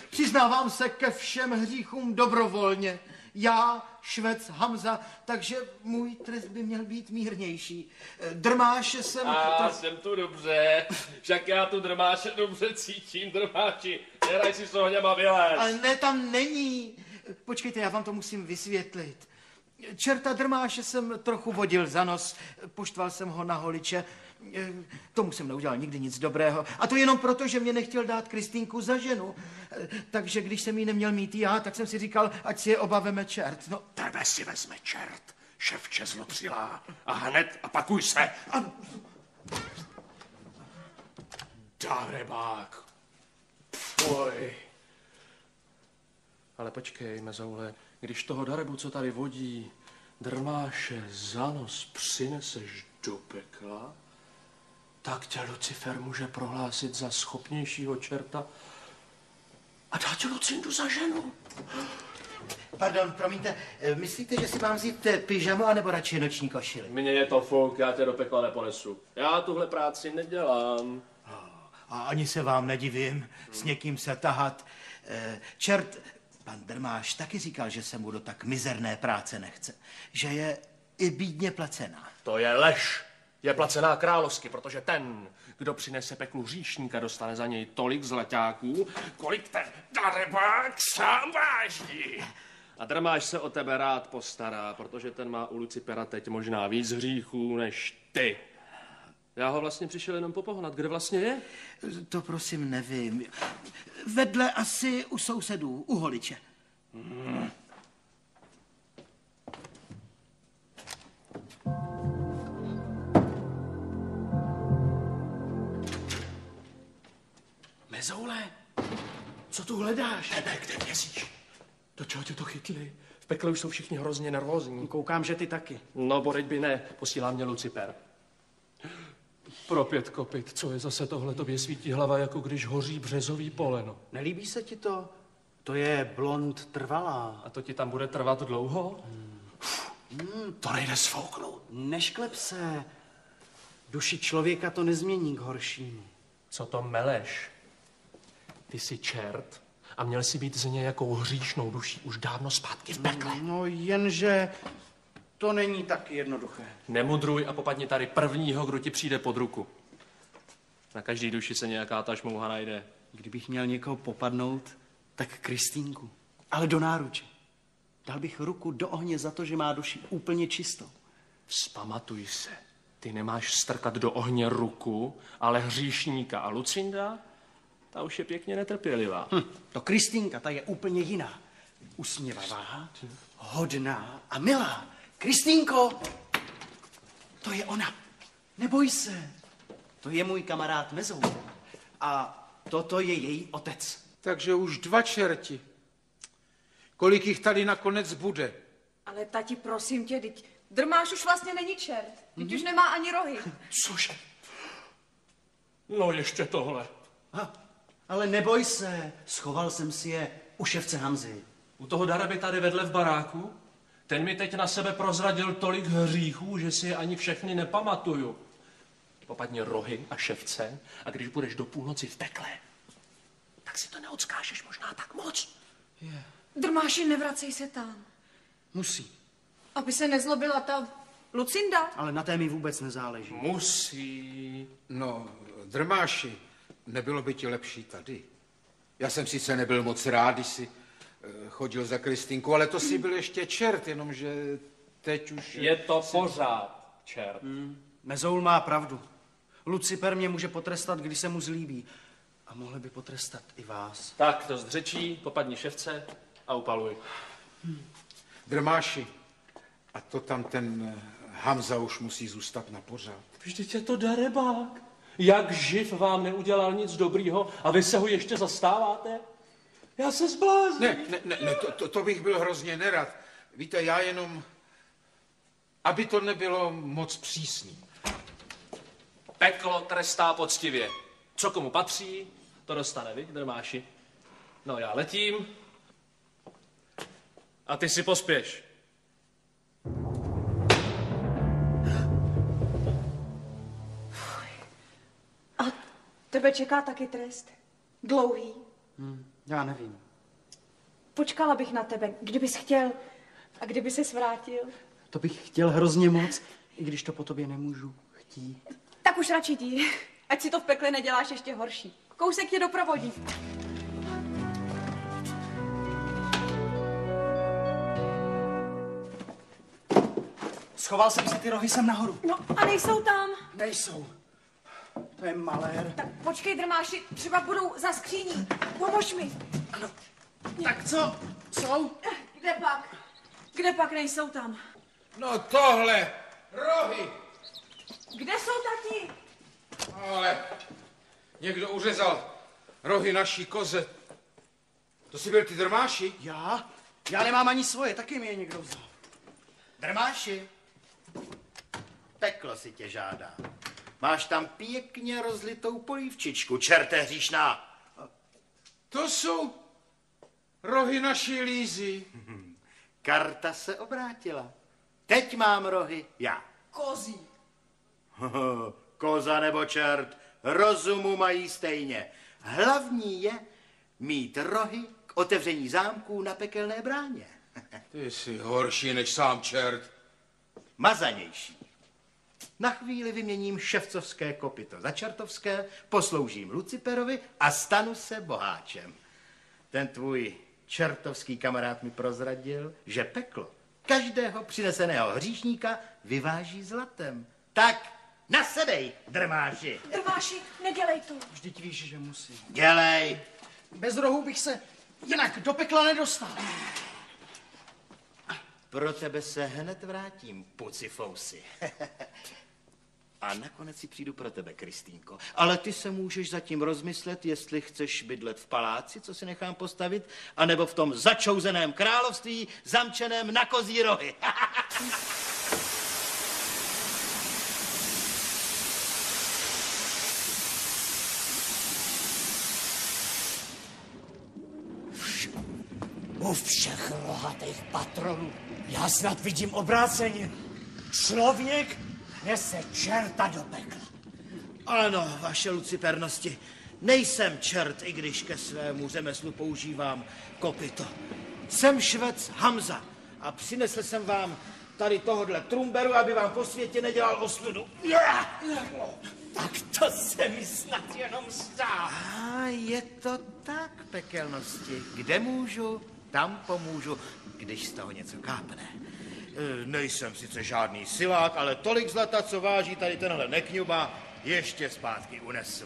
Přiznávám se ke všem hříchům dobrovolně. Já, Švec, Hamza, takže můj trest by měl být mírnější. Drmáše jsem... A jsem tu dobře, však já tu drmáše dobře cítím, drmáči. Nehraj si s ohněma vylez. Ale ne, tam není. Počkejte, já vám to musím vysvětlit. Čerta drmáše jsem trochu vodil za nos, poštval jsem ho na holiče. Eh, Tomu jsem neudělal nikdy nic dobrého. A to jenom proto, že mě nechtěl dát Kristýnku za ženu. Eh, Takže když jsem ji neměl mít já, tak jsem si říkal, ať si je obaveme čert. No, Tebe si vezme čert, ševče zlotřilá. A hned a pakuj se. Ano. Darebák. Fuj. Ale počkej, mezoule, když toho darebu, co tady vodí, drmáše za nos přineseš do pekla, tak tě Lucifer může prohlásit za schopnějšího čerta a dát ti Lucindu za ženu. Pardon, promiňte, eh, myslíte, že si mám vzít eh, pyžamo anebo radši noční košili? Mně je to fuk, já tě do pekla neponesu. Já tuhle práci nedělám. A ani se vám nedivím s někým se tahat. Eh, Čert, pan Drmáš taky říkal, že se mu do tak mizerné práce nechce. Že je i bídně placená. To je lež. Je placená královsky, protože ten, kdo přinese peklu hříšníka, dostane za něj tolik zlaťáků, kolik ten darebák sám váží. A drmáš se o tebe rád postará, protože ten má u Lucipera teď možná víc hříchů než ty. Já ho vlastně přišel jenom popohnat. Kde vlastně je? To prosím nevím. Vedle asi u sousedů, u holiče. Mezoule, co tu hledáš? Tebe, kde vězíš? Do čeho tě to chytli? V pekle už jsou všichni hrozně nervózní. Koukám, že ty taky. No, boreď by ne, posílá mě Lucifer. Pro pět kopit, co je zase tohle? Tobě svítí hlava, jako když hoří březový poleno. Nelíbí se ti to? To je blond trvalá. A to ti tam bude trvat dlouho? Hmm, to nejde sfouknout. Nešklep se. Duši člověka to nezmění k horšímu. Co to meleš? Ty jsi čert a měl si být z nějakou hříšnou duší už dávno zpátky v pekle. No jenže to není tak jednoduché. Nemudruj a popadni tady prvního, kdo ti přijde pod ruku. Na každý duši se nějaká ta šmouha najde. Kdybych měl někoho popadnout, tak Kristýnku. Ale do náruče. Dal bych ruku do ohně za to, že má duši úplně čistou. Vzpamatuj se. Ty nemáš strkat do ohně ruku, ale hříšníka. A Lucinda, ta už je pěkně netrpělivá. Hm, to Kristýnka, ta je úplně jiná. Usměvavá, hodná a milá. Kristýnko, to je ona. Neboj se. To je můj kamarád Mezou. A toto je její otec. Takže už dva čerti. Kolik jich tady nakonec bude? Ale tati, prosím tě, teď drmáš už vlastně není čert. Teď už nemá ani rohy. Cože? No ještě tohle. Ha, ale neboj se, schoval jsem si je u ševce Hamzy. U toho Dareby tady vedle v baráku, ten mi teď na sebe prozradil tolik hříchů, že si je ani všechny nepamatuju. Popadně rohy a ševce a když budeš do půlnoci v pekle, tak si to neodskášeš možná tak moc. Drmáši, nevracej se tam. Musí, Aby se nezlobila ta Lucinda. ale na té mi vůbec nezáleží. Musí. No, drmáši, nebylo by ti lepší tady. Já jsem sice nebyl moc rád, když si eh, chodil za Kristýnku, ale to si byl ještě čert, jenomže teď už... Je to pořád, čert. Mezoul má pravdu. Lucifer mě může potrestat, když se mu zlíbí. A mohl by potrestat i vás. Tak, to zdřečí, popadni ševce a upaluj. Drmáši, a to tam ten eh, Hamza už musí zůstat na pořád. Vždyť je to darebák. Jak živ vám neudělal nic dobrýho a vy se ho ještě zastáváte? Já se zblázním. Ne, ne, ne, ne to, to, to bych byl hrozně nerad. Víte, já jenom, aby to nebylo moc přísný. Peklo trestá poctivě. Co komu patří, to dostane, vy, drmáši. No já letím. A ty si pospěš. Tebe čeká taky trest. Dlouhý. Hm, já nevím. Počkala bych na tebe, kdybys chtěl. A kdyby se vrátil. To bych chtěl hrozně moc, i když to po tobě nemůžu chtít. Tak už radši jdi. Ať si to v pekle neděláš ještě horší. Kousek tě doprovodí. Schoval jsem si ty rohy sem nahoru. No a nejsou tam. Nejsou. To je malér. Tak počkej, drmáši, třeba budou za skříní. Pomož mi. Tak co? Jsou? Kde pak? Kde pak nejsou tam? No tohle, rohy. Kde jsou tati? Ale někdo uřezal rohy naší koze. To si byl ty drmáši? Já? Já nemám ani svoje, taky mi je někdo vzal. Drmáši, peklo si tě žádá. Máš tam pěkně rozlitou polívčičku, čerte hříšná. To jsou rohy naší lízy. Karta se obrátila. Teď mám rohy já. Kozí. Koza nebo čert, rozumu mají stejně. Hlavní je mít rohy k otevření zámků na pekelné bráně. Ty jsi horší než sám čert. Mazanější. Na chvíli vyměním ševcovské kopito za čertovské, posloužím Luciperovi a stanu se boháčem. Ten tvůj čertovský kamarád mi prozradil, že peklo každého přineseného hříšníka vyváží zlatem. Tak nasedej, drmáši. Drmáši, nedělej to. Vždyť víš, že musím. Dělej. Bez rohů bych se jinak do pekla nedostal. Pro tebe se hned vrátím, pucifousy. A nakonec si přijdu pro tebe, Kristýnko. Ale ty se můžeš zatím rozmyslet, jestli chceš bydlet v paláci, co si nechám postavit, anebo v tom začouzeném království, zamčeném na kozí rohy. U všech rohatých patronů já snad vidím obráceně. Člověk nese čerta do pekla. Ano, vaše lucipernosti, nejsem čert, i když ke svému řemeslu používám kopito. Jsem švec Hamza a přinesl jsem vám tady tohodle trumberu, aby vám po světě nedělal ostudu. Tak to se mi snad jenom zdá. A je to tak, pekelnosti. Kde můžu, tam pomůžu, když z toho něco kápne. E, Nejsem sice žádný silák, ale tolik zlata, co váží tady tenhle nekňuba, ještě zpátky unesu.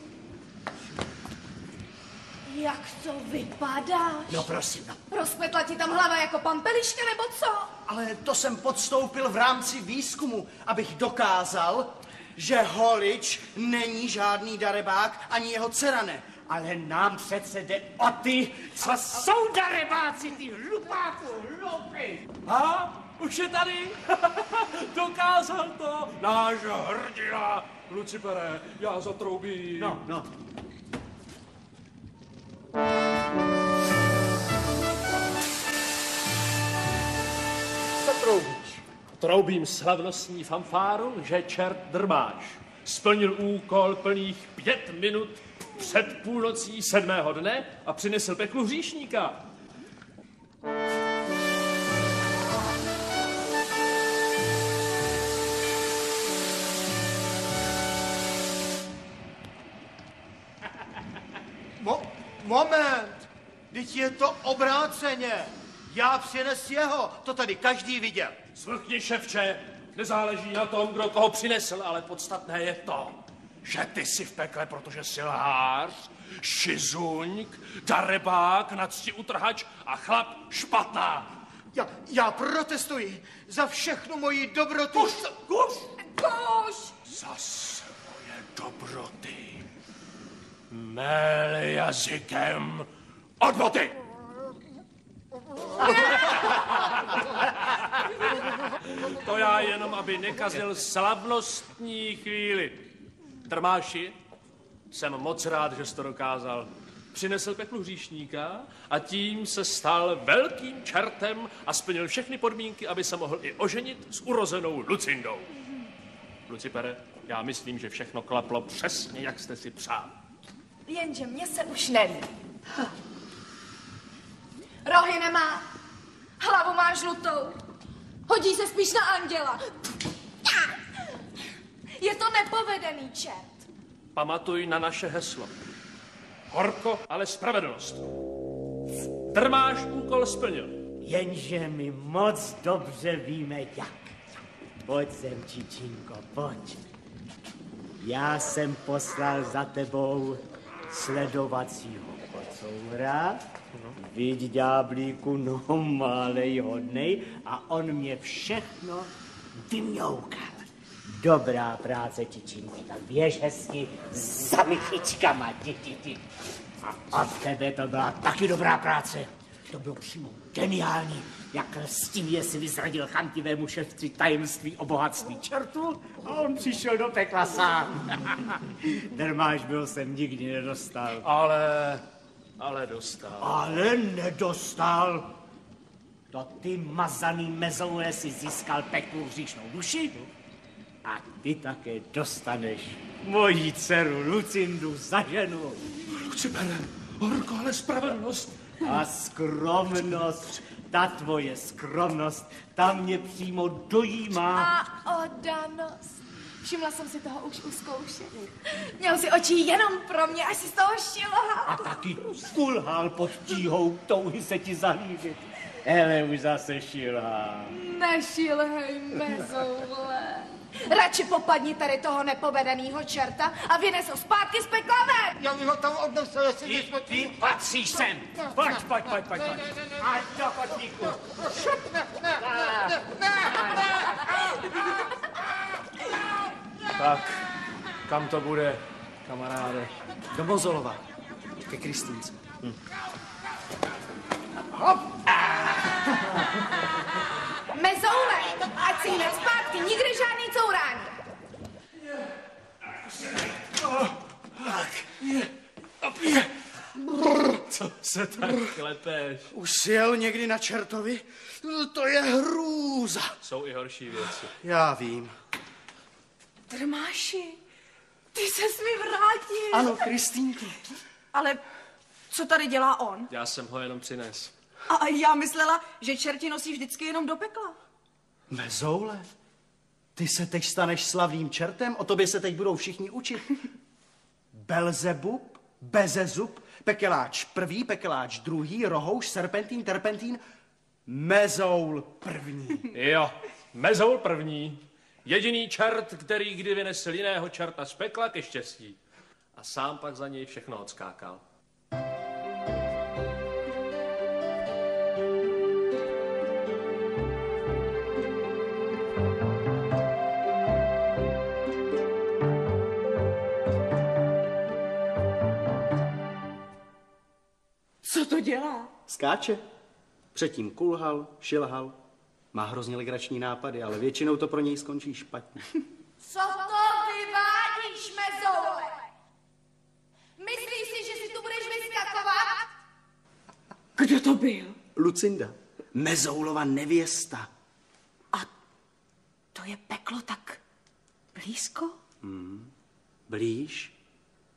Jak to vypadáš? No prosím, no. Rozkvetla ti tam hlava jako pampeliška, nebo co? Ale to jsem podstoupil v rámci výzkumu, abych dokázal, že Holič není žádný darebák, ani jeho dcera ne. Ale nám přece jde o ty, co jsou darebáci, ty hlupáku, hlupy. A už je tady. Dokázal to náš hrdina. Lucipere, já zatroubím. No, no. Co troubíš? Troubím slavnostní fanfáru, že čert drmáš. Splnil úkol plných pět minut před půlnocí sedmého dne a přinesl peklu hříšníka. Mo- moment! Teď je to obráceně. Já přines jeho, to tady každý viděl. Zvlkni, ševče, nezáleží na tom, kdo koho přinesl, ale podstatné je to, že ty jsi v pekle, protože jsi lhář, šizuňk, darebák, nadsti utrhač a chlap špatná. Já, já protestuji za všechnu moji dobrotu. Kuš, kuš! Kuš! Za svoje dobroty. Mel jazykem od boty. To já jenom, aby nekazil slavnostní chvíli. Drmáši, jsem moc rád, že jsi to dokázal. Přinesl peklu hříšníka a tím se stal velkým čertem a splnil všechny podmínky, aby se mohl i oženit s urozenou Lucindou. Lucipere, já myslím, že všechno klaplo přesně, jak jste si přál. Jenže mě se už nelíbí. Rohy nemá, hlavu má žlutou, hodí se spíš na anděla. Je to nepovedený čert. Pamatuj na naše heslo. Horko, ale spravedlnost. Drmáš úkol splnil. Jenže my moc dobře víme, jak. Pojď sem, Čičinko, pojď. Já jsem poslal za tebou sledovacího kocoura. Vidí ďáblíku, no malej hodnej. A on mě všechno vymňoukal. Dobrá práce, Čičinko. Tak běž hezky za mychičkama. Ti, ti, ti. A od tebe to byla taky dobrá práce. To bylo přímo geniální, jak lstivě si vyzradil chamtivému ševci tajemství o bohatství čertu a on přišel do pekla sám. Drmáš byl jsem nikdy nedostal. Ale, ale dostal. Ale nedostal. To ty mazaný mezoule si získal peklu hříšnou duši a ty také dostaneš moji dceru Lucindu za ženu. Lucibere, horko, ale spravedlnost. A skromnost, ta tvoje skromnost, ta mě přímo dojímá. A odanost. Všimla jsem si toho už u. Měl si oči jenom pro mě, až si z toho šilhal. A taky kulhal pod tíhou touhy se ti zahlížet. Hele, už zase šilhá. Nešilhej, mezoule. Radši popadni tady toho nepovedeného čerta a vynes ho zpátky z pekla ven. Já bych ho tam odnesl, jestli Ty, ty patříš sem. Pojď, pojď, pojď, pojď, pojď. Ať do kotníku. Tak, kam to bude, kamaráde? Do Mozolova. Ke Kristýnce. Mezoule, ať si hned zpátky, nikdy žádný courání. Co se tak klepeš? Už jel někdy na čertovi? To je hrůza. Jsou i horší věci. Já vím. Drmáši, ty se mi vrátil. Ano, Kristýnko. Ale co tady dělá on? Já jsem ho jenom přines. A já myslela, že čerti nosí vždycky jenom do pekla. Mezoule, ty se teď staneš slavným čertem? O tobě se teď budou všichni učit. Belzebub, Bezezub, pekeláč prvý, pekeláč druhý, rohouš, serpentín, terpentín, mezoul první. Jo, mezoul první. Jediný čert, který kdy vynesl jiného čerta z pekla ke štěstí. A sám pak za něj všechno odskákal. Skáče. Předtím kulhal, šilhal. Má hrozně legrační nápady, ale většinou to pro něj skončí špatně. Co to vyvádíš, mezoule? Myslíš si, že si tu budeš vyskakovat? Kdo to byl? Lucinda, mezoulova nevěsta. To je peklo tak blízko? Blíž,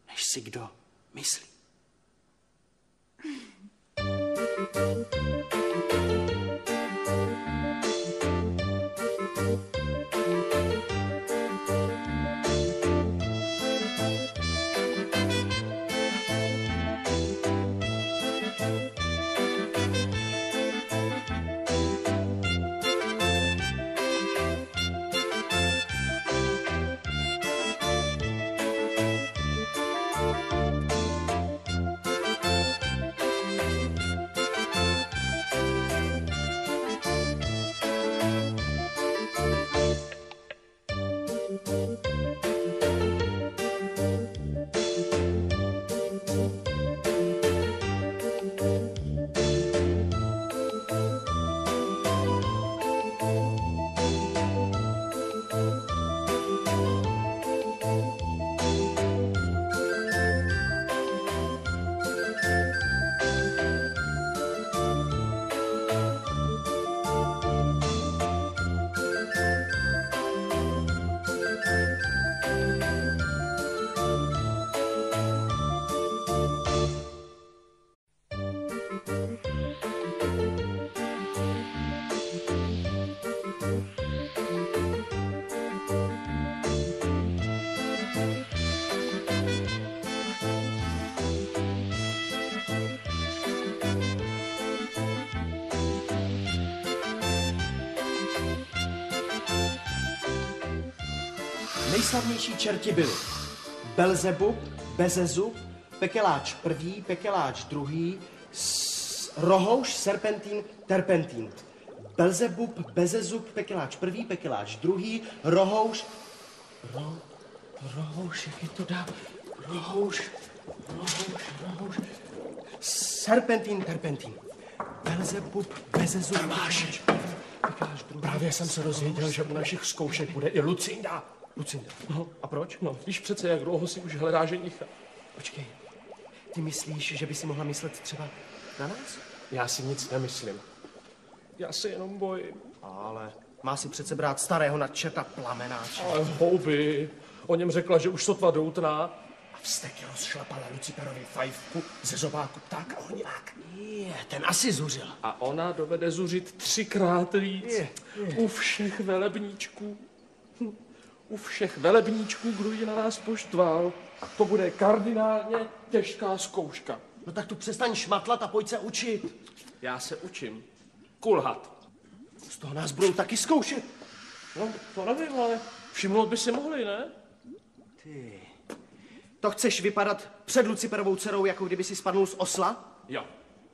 než si kdo myslí. Thank you. Nejslavnější čerti byli Belzebub, Bezezub, Pekeláč první, Pekeláč druhý, Rohouš, Serpentín, Terpentín. Belzebub, Bezezub, Pekeláč první, Pekeláč druhý, Rohouš, Ro, Rohouš, jak je to dá? Rohouš, Rohouš, Rohouš, Serpentín, Terpentín. Belzebub, Bezezub, druhý. Právě jsem se dozvěděl, že u našich zkoušek bude i Lucinda. Lucinda. No, A proč? no, víš přece, jak dlouho si už hledá ženicha. Počkej, ty myslíš, že by si mohla myslet třeba na nás? Já si nic nemyslím. Já se jenom bojím. Ale má si přece brát starého na čerta plamenáče. Ale houby. O něm řekla, že už sotva doutná. A vzteky rozšlapala Luciferovi fajfku ze zobáku tak a honivák. Je, ten asi zuřil. A ona dovede zuřit třikrát víc. Je, U všech velebníčků. Hm. U všech velebníčků, kdo ji na nás poštval. To bude kardinálně těžká zkouška. No tak tu přestaň šmatlat a pojď se učit. Já se učím. Kulhat. Z toho nás budou taky zkoušet. No, to nevím, ale všimnout by si mohli, ne? Ty. To chceš vypadat před Luciferovou dcerou, jako kdyby si spadnul z osla? Jo,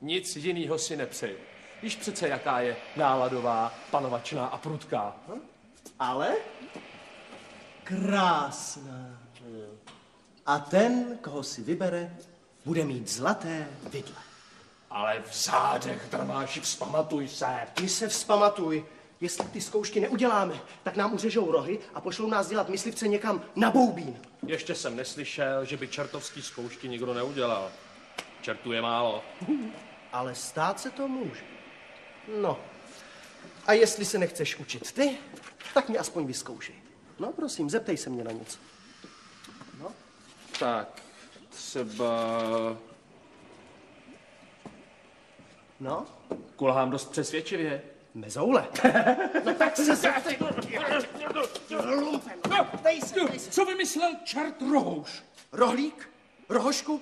nic jiného si nepřeju. Víš přece, jaká je náladová, panovačná a prudká. Hm? Ale krásná. A ten, koho si vybere, bude mít zlaté vidle. Ale v zádech, drmáši, vzpamatuj se. Ty se vzpamatuj, jestli ty zkoušky neuděláme, tak nám uřežou rohy a pošlou nás dělat myslivce někam na Boubín. Ještě jsem neslyšel, že by čertovský zkoušky nikdo neudělal. Čertů je málo. Ale stát se to může. No. A jestli se nechceš učit ty, tak mě aspoň vyzkoušej. No prosím, zeptej se mě na něco. Tak, třeba... No, Kulhám dost přesvědčivě. mezoule. no tak se zeptej. Dej se, dej se. Co vymyslel čert Rohouš? Rohlík, rohošku,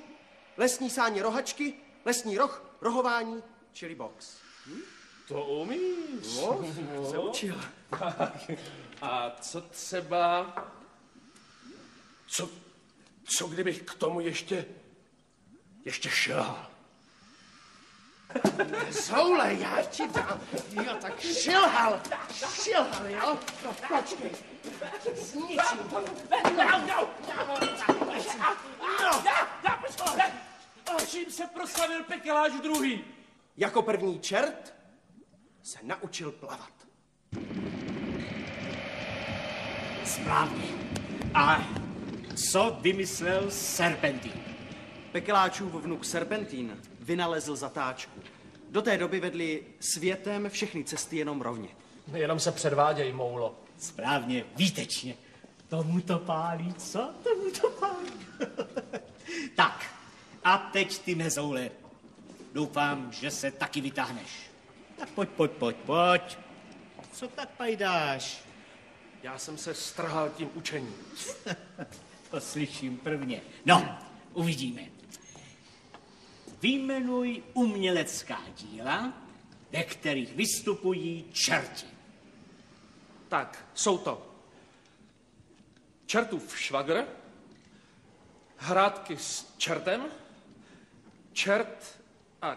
lesní sáně rohačky, lesní roh, rohování, čili box. To umíš. No, se učil. A co třeba... Co, co kdybych k tomu ještě... ještě šel? Zoule, já ti dám. Jo, tak šilhal. Šilhal, jo? No, počkej. Zničím to. No, no, no. A čím se proslavil Pekeláš druhý? Jako první čert se naučil plavat. Správně. A co vymyslel Serpentín? Pekeláčův vnuk Serpentín vynalezl zatáčku. Do té doby vedli světem všechny cesty jenom rovně. Jenom se předváděj, moulo. Správně, výtečně. Tomu to pálí, co? Tomu to pálí. tak, a teď ty mezoule. Doufám, že se taky vytáhneš. Tak pojď, pojď, pojď, pojď. Co tak pajdáš? Já jsem se strhal tím učením. To slyším prvně. No, uvidíme. Vyjmenuj umělecká díla, ve kterých vystupují čerti. Tak, jsou to čertův švagr, hrádky s čertem, čert a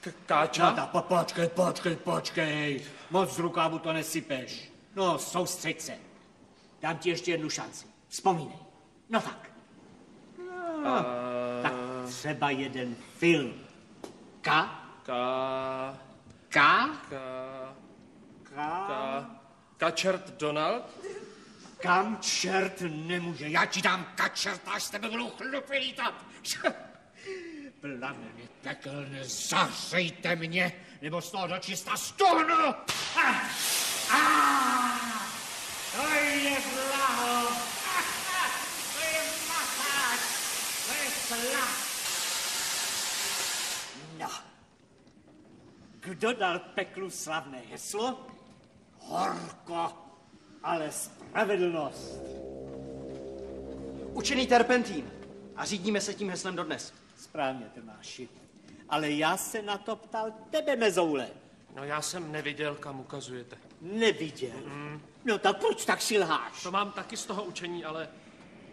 k- káča. No počkej, počkej, počkej. Moc z rukávu to nesypeš. No, soustřeď se. Dám ti ještě jednu šanci. Vzpomínej. No tak. No, tak třeba jeden film. Ka? Ka, Ka? ka, Ka? ka, kačert Donald, Kam čert nemůže. Já ti dám kačert, až z tebe budou chlupy lítat. Plameny pekelné, zahřejte mě, nebo z toho dočista stuhnu. Ah! Ah! To je blaho. To je masáž. To je slad. No. Kdo dal peklu slavné heslo? Horko, ale spravedlnost. Učený terpentín. A řídíme se tím heslem dodnes. Správně, Tomáši. Ale já se na to ptal tebe, mezoule. No já jsem neviděl, kam ukazujete. Neviděl. No tak proč tak si lháš? To mám taky z toho učení, ale,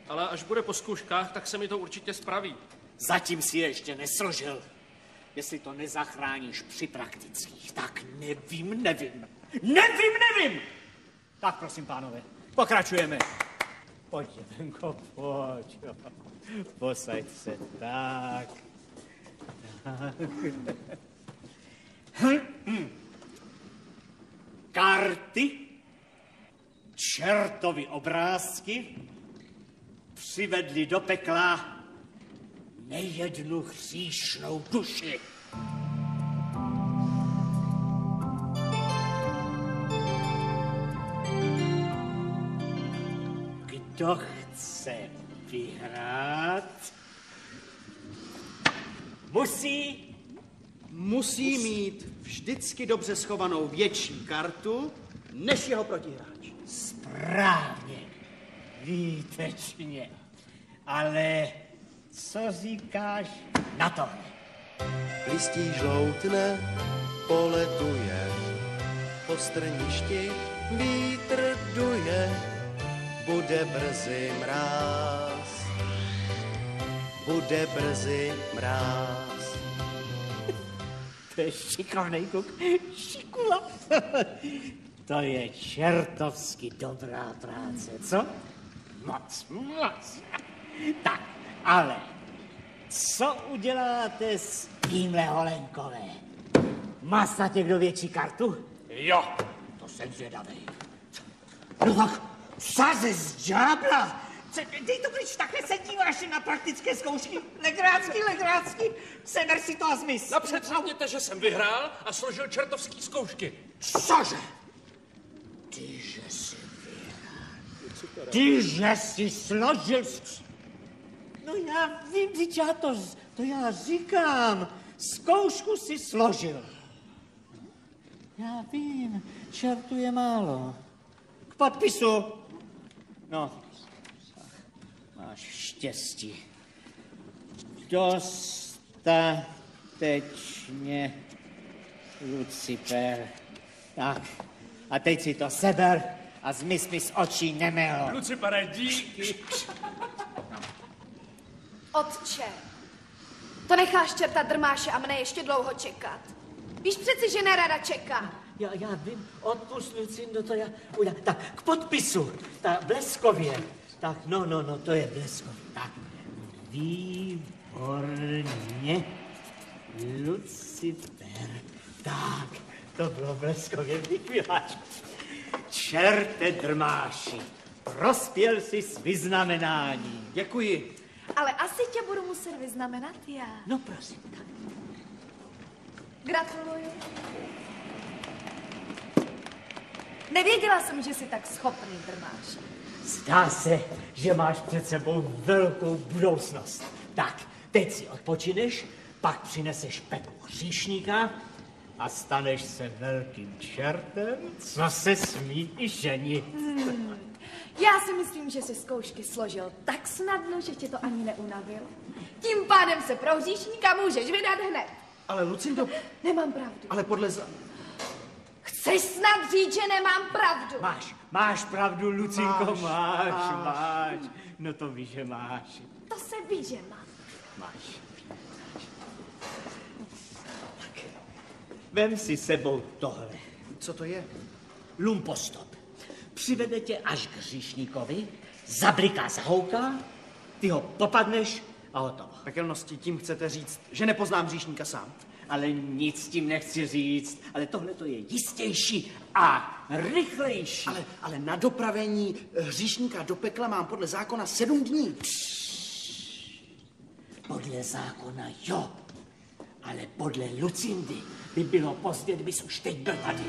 ale až bude po zkouškách, tak se mi to určitě spraví. Zatím si je ještě nesložil. Jestli to nezachráníš při praktických, tak nevím, nevím. Nevím, nevím! Tak prosím, pánové, pokračujeme. Pojď, Jelenko, pojď. Posaď se tak. tak. Karty, čertovy obrázky přivedli do pekla nejednu hříšnou duši. Kdo chce vyhrát, musí Musí mít vždycky dobře schovanou větší kartu, než jeho protihráč. správně, výtečně. Ale co říkáš na to? Listí žloutne, poletuje, po strništi vítr duje, bude brzy mráz, bude brzy mráz. To je šikovnej kluk. Šikula. To je čertovsky dobrá práce, co? Moc, moc. Tak, ale co uděláte s tímhle Holenkové? Má snad někdo větší kartu? Jo. To jsem zvědavý. No tak, saze z džábla. Dej to pryč, takhle se díváš na praktické zkoušky. Legrácky, legrácky, seber si to a zmiz. No představněte, že jsem vyhrál a složil čertovský zkoušky. Cože? Ty, že jsi vyhrál. Ty, že jsi složil... No já vím, teď já to, to já říkám. Zkoušku si složil. Já vím, čertu je málo. K podpisu. No, štěstí. Dostatečně, Lucifer. Tak, a teď si to seber a zmiz mi z očí nemelo. Lucipere, díky. Otče, to necháš čerta drmáše a mne ještě dlouho čekat. Víš přeci, že nerada čeká. Já, já vím, odpust, Lucindo, to já udělám. Tak, k podpisu, tak bleskově. Tak, no, no, no, to je bleskově. Tak, výborně, Lucifer. Tak, to bylo bleskově, vychvíláš. Čerte drmáši, prospěl jsi s vyznamenáním. Děkuji. Ale asi tě budu muset vyznamenat já. No prosím, tak. Gratuluju. Nevěděla jsem, že jsi tak schopný drmáš. Zdá se, že máš před sebou velkou budoucnost. Tak, teď si odpočineš, pak přineseš Pepu hříšníka a staneš se velkým čertem, co se smí i ženit. Hmm. Já si myslím, že jsi zkoušky složil tak snadno, že tě to ani neunavil. Tím pádem se pro hříšníka můžeš vydat hned. Ale Lucindo, Nemám pravdu. ale podle... Chceš snad říct, že nemám pravdu? Máš, máš pravdu, Lucinko, Máš, máš, máš. máš. No to víš, že máš. To se ví, že mám. Máš. Tak, vem si sebou tohle. Co to je? Lumpostop. Přivede tě až k hříšníkovi, zabliká zahouká, ty ho popadneš a hotovo. Pekelnosti tím chcete říct, že nepoznám hříšníka sám. Ale nic tím nechci říct, ale tohle to je jistější a rychlejší. Ale, ale na dopravení hříšníka do pekla mám podle zákona sedm dní. Podle zákona jo, ale podle Lucindy by bylo pozdě, kdybys už teď byl tady.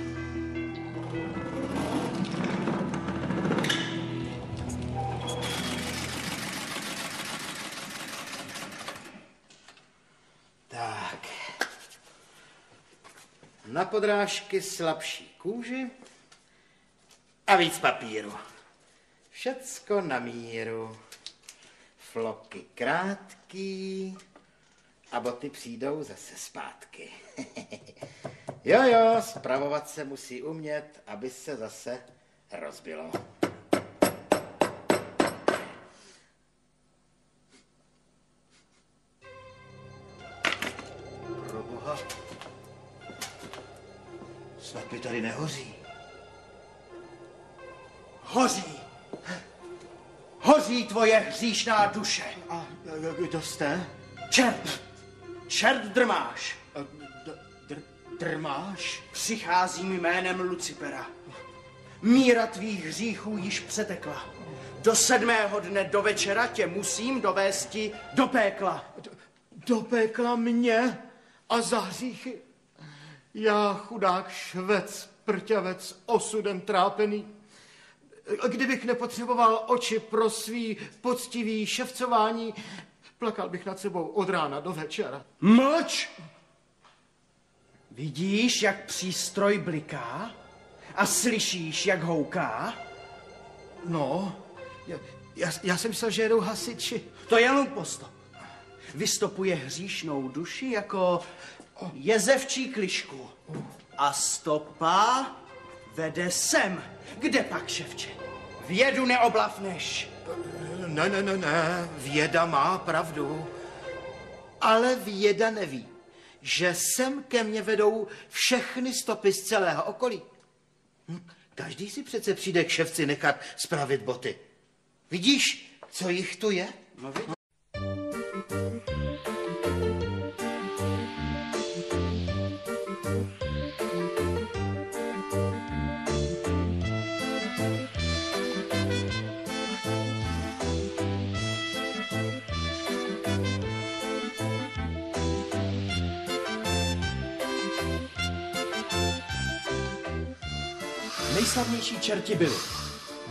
Na podrážky slabší kůži a víc papíru. Všecko na míru. Floky krátký a boty přijdou zase zpátky. Jo, jo, spravovat se musí umět, aby se zase rozbilo. Tvoje hříšná duše. A kdo jste? Čert. Čert drmáš. Dr- drmáš? Přicházím jménem Lucipera. Míra tvých hříchů již přetekla. Do sedmého dne do večera tě musím dovésti do pékla. Do pekla mě a za hříchy. Já chudák švec, prťavec, osudem trápený. Kdybych nepotřeboval oči pro svý poctivý ševcování, plakal bych nad sebou od rána do večera. Mlč! Vidíš, jak přístroj bliká? A slyšíš, jak houká? No, já, já, já jsem myslel, že jedou hasiči. To je jenom postop. Vystopuje hříšnou duši jako jezevčí klišku. A stopa vede sem. Kde pak, ševče? Vědu neoblafneš. Ne, ne, ne, ne, věda má pravdu. Ale věda neví, že sem ke mně vedou všechny stopy z celého okolí. Hm, Každý si přece přijde k ševci nechat spravit boty. Vidíš, co jich tu je? No, vidím. Nejslavnější čerti byli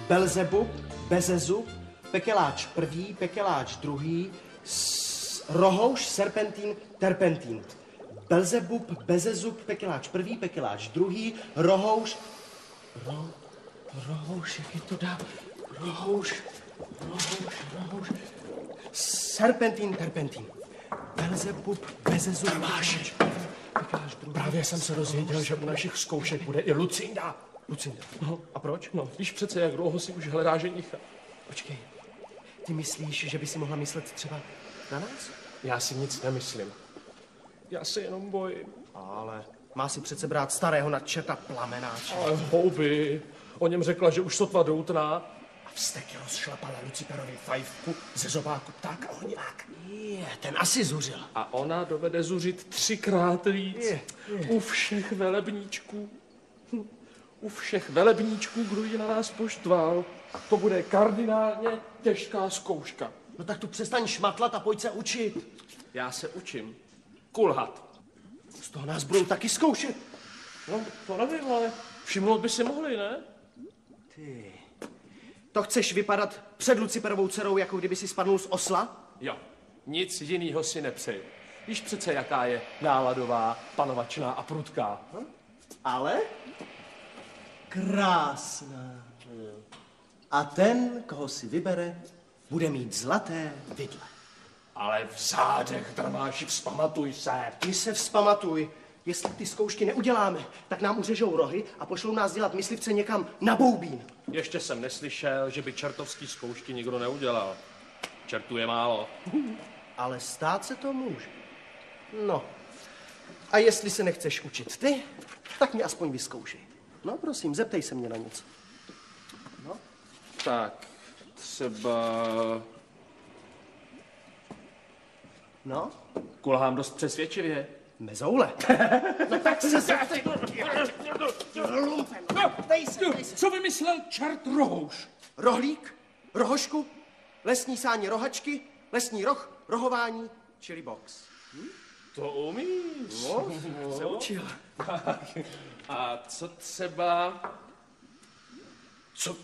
Belzebub, Bezezub, Pekeláč první, Pekeláč druhý, Rohouš, Serpentín, Terpentín. Belzebub, Bezezub, Pekeláč první, Pekeláč druhý, Rohouš, Ro, Rohouš, jak je to dá? Rohouš, Rohouš, Rohouš, Serpentín, Terpentín. Belzebub, Bezezub, Máš. Pekeláč druhý. Právě jsem se dozvěděl, že u našich zkoušek bude i Lucinda. Lucinda. No, A proč? no, víš přece, jak dlouho si už hledá ženicha. Počkej, ty myslíš, že by si mohla myslet třeba na nás? Já si nic nemyslím. Já se jenom bojím. Ale má si přece brát starého na čerta plamenáče. Ale houby. O něm řekla, že už sotva doutná. A vzteky rozšlapala Luciferovi fajfku ze zobáku tak a oněvák. Je, ten asi zuřil. A ona dovede zuřit třikrát víc. Je, U všech velebníčků. U všech velebníčků, kdo ji na nás poštval. To bude kardinálně těžká zkouška. No tak tu přestaň šmatlat a pojď se učit. Já se učím. Kulhat. Z toho nás budou taky zkoušet. No, to nevím, ale všimnout by si mohli, ne? Ty. To chceš vypadat před Luciferovou dcerou, jako kdyby si spadnul z osla? Jo, nic jiného si nepřeji. Víš přece, jaká je náladová, panovačná a prudká. Hm? Ale krásná. A ten, koho si vybere, bude mít zlaté vidle. Ale v zádech, drmáši, vzpamatuj se. Ty se vzpamatuj, jestli ty zkoušky neuděláme, tak nám uřežou rohy a pošlou nás dělat myslivce někam na boubín. Ještě jsem neslyšel, že by čertovský zkoušky nikdo neudělal. Čertů je málo. Ale stát se to může. No. A jestli se nechceš učit ty, tak mě aspoň vyzkoušej. No prosím, zeptej se mě na něco. Tak, třeba... No, Kulhám dost přesvědčivě. mezoule. no tak se zeptej. Lumpen. Dej se, dej se. Co vymyslel čert Rohouš? Rohlík, rohošku, lesní sáně rohačky, lesní roh, rohování, čili box. To umíš. No, se učil. A co třeba... Co,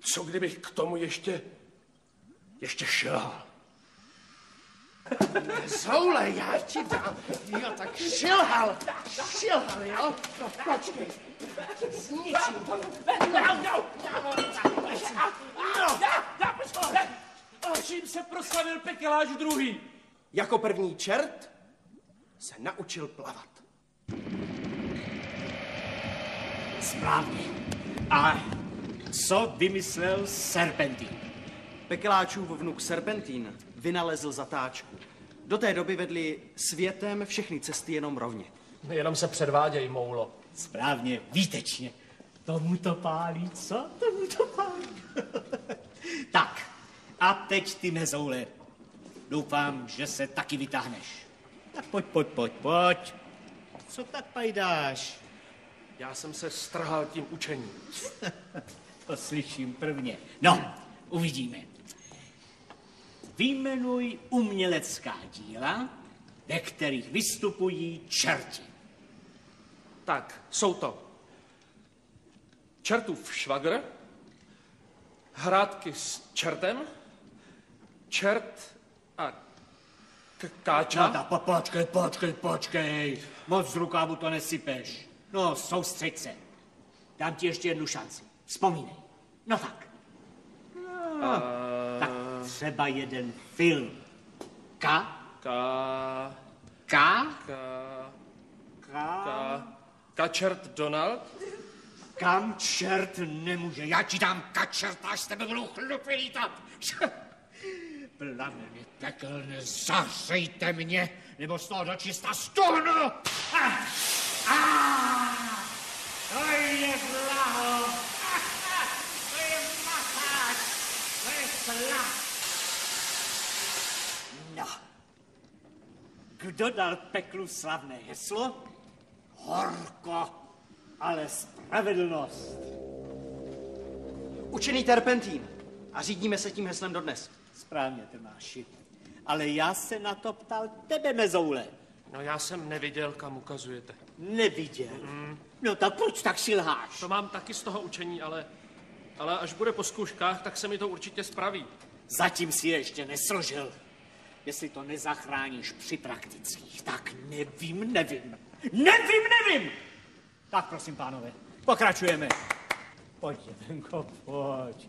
co kdybych k tomu ještě... ještě šel? Zoule, já ti dám. Jo, tak šilhal. Šilhal, jo? No, počkej. Zničím to. No, no, no. A čím se proslavil pekeláš druhý? Jako první čert se naučil plavat. Správně. A co vymyslel Serpentín? Pekeláčův vnuk Serpentín vynalezl zatáčku. Do té doby vedly světem všechny cesty jenom rovně. Jenom se předváděj, moulo. Správně, výtečně. Tomu to pálí, co? Tomu to pálí. tak, a teď ty mezoule. Doufám, že se taky vytáhneš. Tak pojď, pojď, pojď, pojď. Co tak pajdáš? Já jsem se strhal tím učením. to slyším prvně. No, uvidíme. Vyjmenuj umělecká díla, ve kterých vystupují čerti. Tak, jsou to čertův švagr, hrádky s čertem, čert a k- káča. No po, počkej, počkej, počkej. Moc z rukávu to nesypeš. No, soustřeď se. Dám ti ještě jednu šanci. Vzpomínej. No tak. No, tak třeba jeden film. Ka? Ka... Ka? Ka... Ka? Ka... Kačert Donald? Kam čert nemůže. Já ti dám kačert, až z tebe budou chlupy lítat. Plameny pekelné, zahřejte mě, nebo z toho dočista stuhnu. Ah! Ah! To je blaho. To je masáž. To je slach. No. Kdo dal peklu slavné heslo? Horko, ale spravedlnost. Učený terpentín. A řídíme se tím heslem dodnes. Správně, Tomáši. Ale já se na to ptal tebe, mezoule. No já jsem neviděl, kam ukazujete. Neviděl. No tak proč tak si lháš? To mám taky z toho učení, ale, ale až bude po zkouškách, tak se mi to určitě spraví. Zatím si je ještě nesložil. Jestli to nezachráníš při praktických, tak nevím, nevím. Nevím, nevím! Tak prosím, pánové, pokračujeme. Pojď, Jelenko, pojď.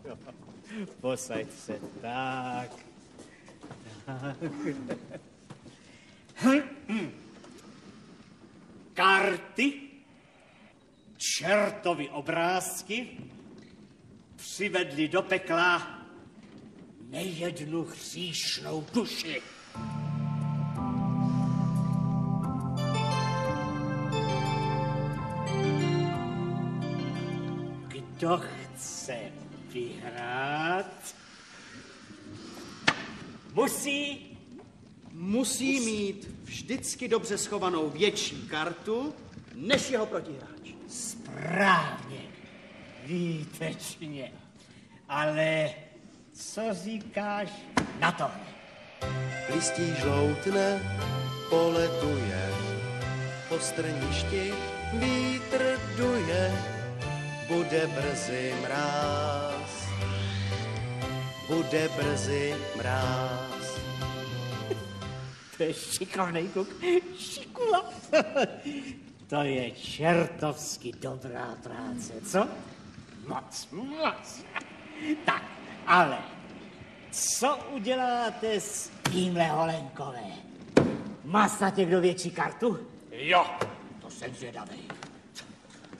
Posaď se tak. tak. Karty, čertovi obrázky? Přivedli do pekla nejednu hříšnou duši. Kdo chce vyhrát, musí Musí mít vždycky dobře schovanou větší kartu než jeho protihráč. správně, výtečně. Ale co říkáš na to? Listí žloutne, poletuje, po strništi vítr duje, bude brzy mráz, bude brzy mráz. To je šikovnej kluk. Šikula. To je čertovsky dobrá práce, co? Moc, moc. Tak, ale co uděláte s tímhle holenkové? Má snad někdo větší kartu? Jo. To jsem zvědavý.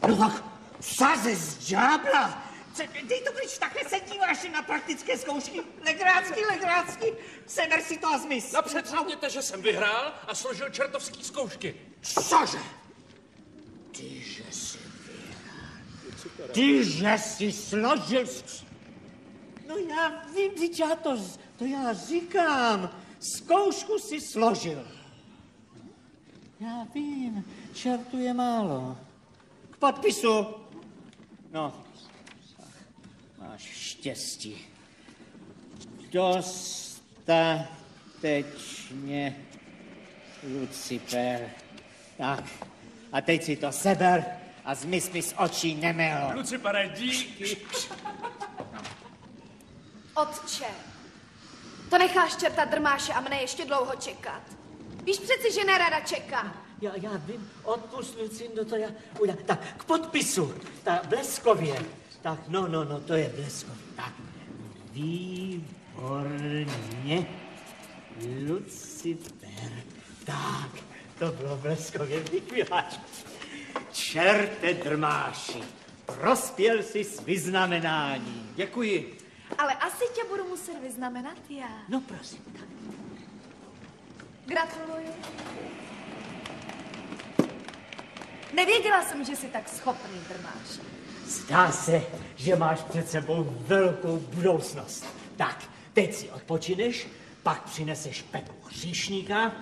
No tak, saze z ďábla. Co, dej to pryč, takhle se díváš na praktické zkoušky. Legrácky, legrácky, seber si to a zmiz. No představněte, že jsem vyhrál a složil čertovský zkoušky. Cože? Ty, že jsi vyhrál. Ty, že jsi složil... No já vím, teď já to, to já říkám. Zkoušku si složil. Já vím, čertu je málo. K podpisu. No, máš štěstí. Dostatečně, Lucifer. Tak, a teď si to seber a zmiz mi z očí nemelo. Lucipere, díky. Otče, to necháš čerta drmáše a mne ještě dlouho čekat. Víš přeci, že nerada čeká. Já, já vím, odpust, Lucindo, to já udělám. Tak, k podpisu, tak bleskově. Tak, no, no, no, to je bleskově. Tak, výborně, Lucifer. Tak, to bylo bleskově, vychvíláč. Čerte drmáši, Prospěl jsi s vyznamenáním. Děkuji. Ale asi tě budu muset vyznamenat já. No prosím. Gratuluji. Nevěděla jsem, že jsi tak schopný drmáš. Zdá se, že máš před sebou velkou budoucnost. Tak, teď si odpočineš, pak přineseš Pepu hříšníka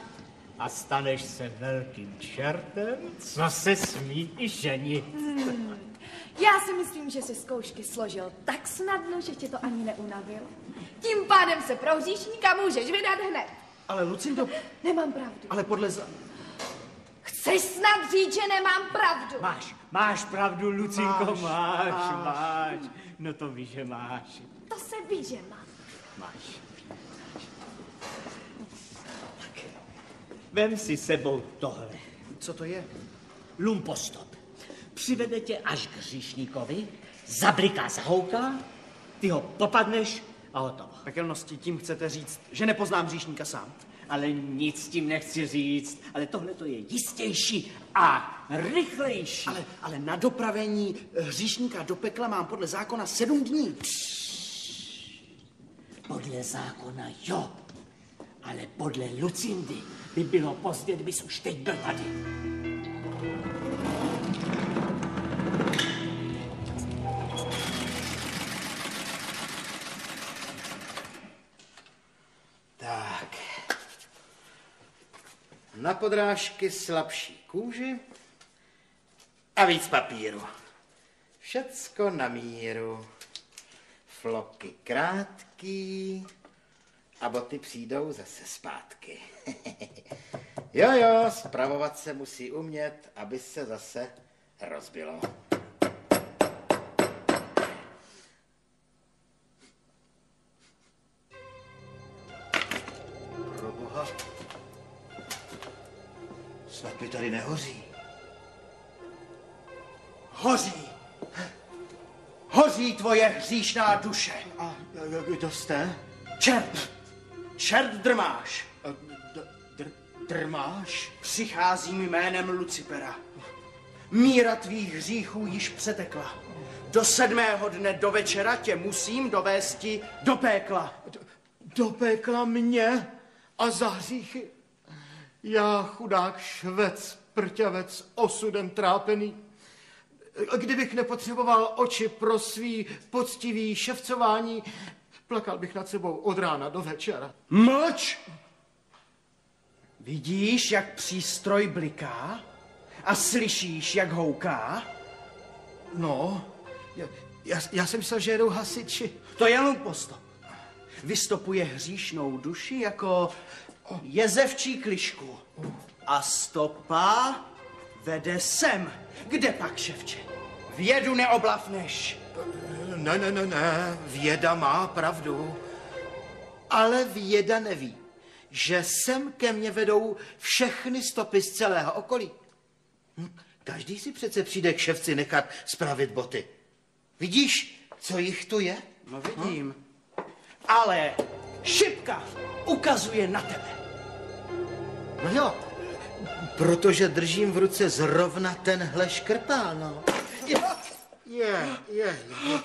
a staneš se velkým čertem, co se smí i ženit. Hmm. Já si myslím, že si zkoušky složil tak snadno, že tě to ani neunavil. Tím pádem se pro hříšníka můžeš vydat hned. Ale Lucindo, Nemám pravdu. ale podle... Chceš snad říct, že nemám pravdu? Máš, máš pravdu, Lucinko, Máš, máš, máš. máš. No to víš, že máš. To se ví, že mám. Máš. Tak, vem si sebou tohle. Co to je? Lumpostop. Přivede tě až k hříšníkovi, zabliká zahouká, ty ho popadneš a hotovo. Pekelnosti tím chcete říct, že nepoznám hříšníka sám. Ale nic tím nechci říct, ale tohle to je jistější a rychlejší. Ale, ale na dopravení hříšníka do pekla mám podle zákona sedm dní. Podle zákona jo, ale podle Lucindy by bylo pozdě, kdybys už teď byl tady. Na podrážky slabší kůži a víc papíru. Všecko na míru. Floky krátký a boty přijdou zase zpátky. jo, jo, spravovat se musí umět, aby se zase rozbilo. Tady nehoří. Hoří. Hoří tvoje hříšná duše. A kdo jste? Čert. Čert drmáš. Dr- drmáš? Přicházím jménem Lucipera. Míra tvých hříchů již přetekla. Do sedmého dne do večera tě musím dovésti do pékla. Do pekla mě a za hříchy. Já chudák švec, prťavec, osudem trápený. Kdybych nepotřeboval oči pro svý poctivý ševcování, plakal bych nad sebou od rána do večera. Mlč! Vidíš, jak přístroj bliká? A slyšíš, jak houká? No, já, já, já jsem myslel, že jedou hasiči. To je jenom postop. Vystopuje hříšnou duši jako jezevčí klišku. A stopa vede sem. Kde pak, ševče? Vědu neoblafneš. Ne, ne, ne, ne, věda má pravdu. Ale věda neví, že sem ke mně vedou všechny stopy z celého okolí. Hm, Každý si přece přijde k ševci nechat spravit boty. Vidíš, co jich tu je? No vidím. Ale šipka ukazuje na tebe. No jo, protože držím v ruce zrovna tenhle škrpál, no. Je, je, je,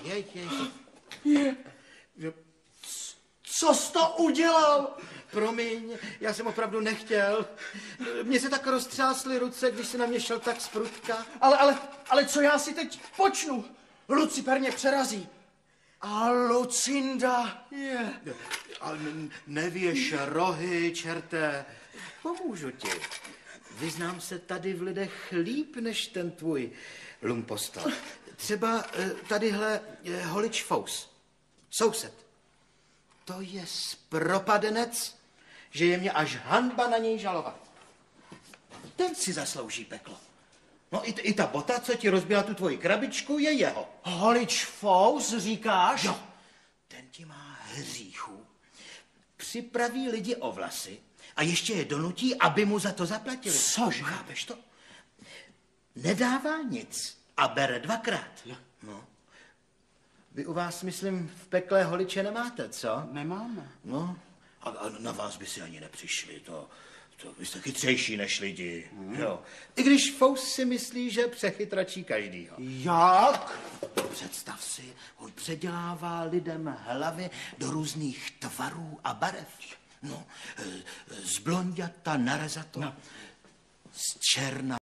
je, je, je. Je. Co jsi to udělal? Promiň, já jsem opravdu nechtěl. Mně se tak roztřásly ruce, když se na mě šel tak sprutka. Ale, ale, ale co já si teď počnu? Lucifer mě přerazí. A Lucinda je... Ale nevěš rohy, čerté. Pomůžu ti. Vyznám se tady v lidech líp než ten tvůj lumpostol. Třeba eh, tadyhle eh, holič Fous, soused. To je spropadenec, že je mě až hanba na něj žalovat. Ten si zaslouží peklo. No i, i ta bota, co ti rozbila tu tvoji krabičku, je jeho. Holič Fous, říkáš? Jo, ten ti má hříchů. Připraví lidi o vlasy a ještě je donutí, aby mu za to zaplatili. Cože? Chápeš to? Nedává nic a bere dvakrát. No. Vy u vás, myslím, v pekle holiče nemáte, co? Nemáme. No, a, a na vás by si ani nepřišli, to, To vy jste chytřejší než lidi. Jo. I když Fous si myslí, že přechytračí každýho. Jak? Představ si, on předělává lidem hlavy do různých tvarů a barev. No, eh, z blonděta na rezato, z černa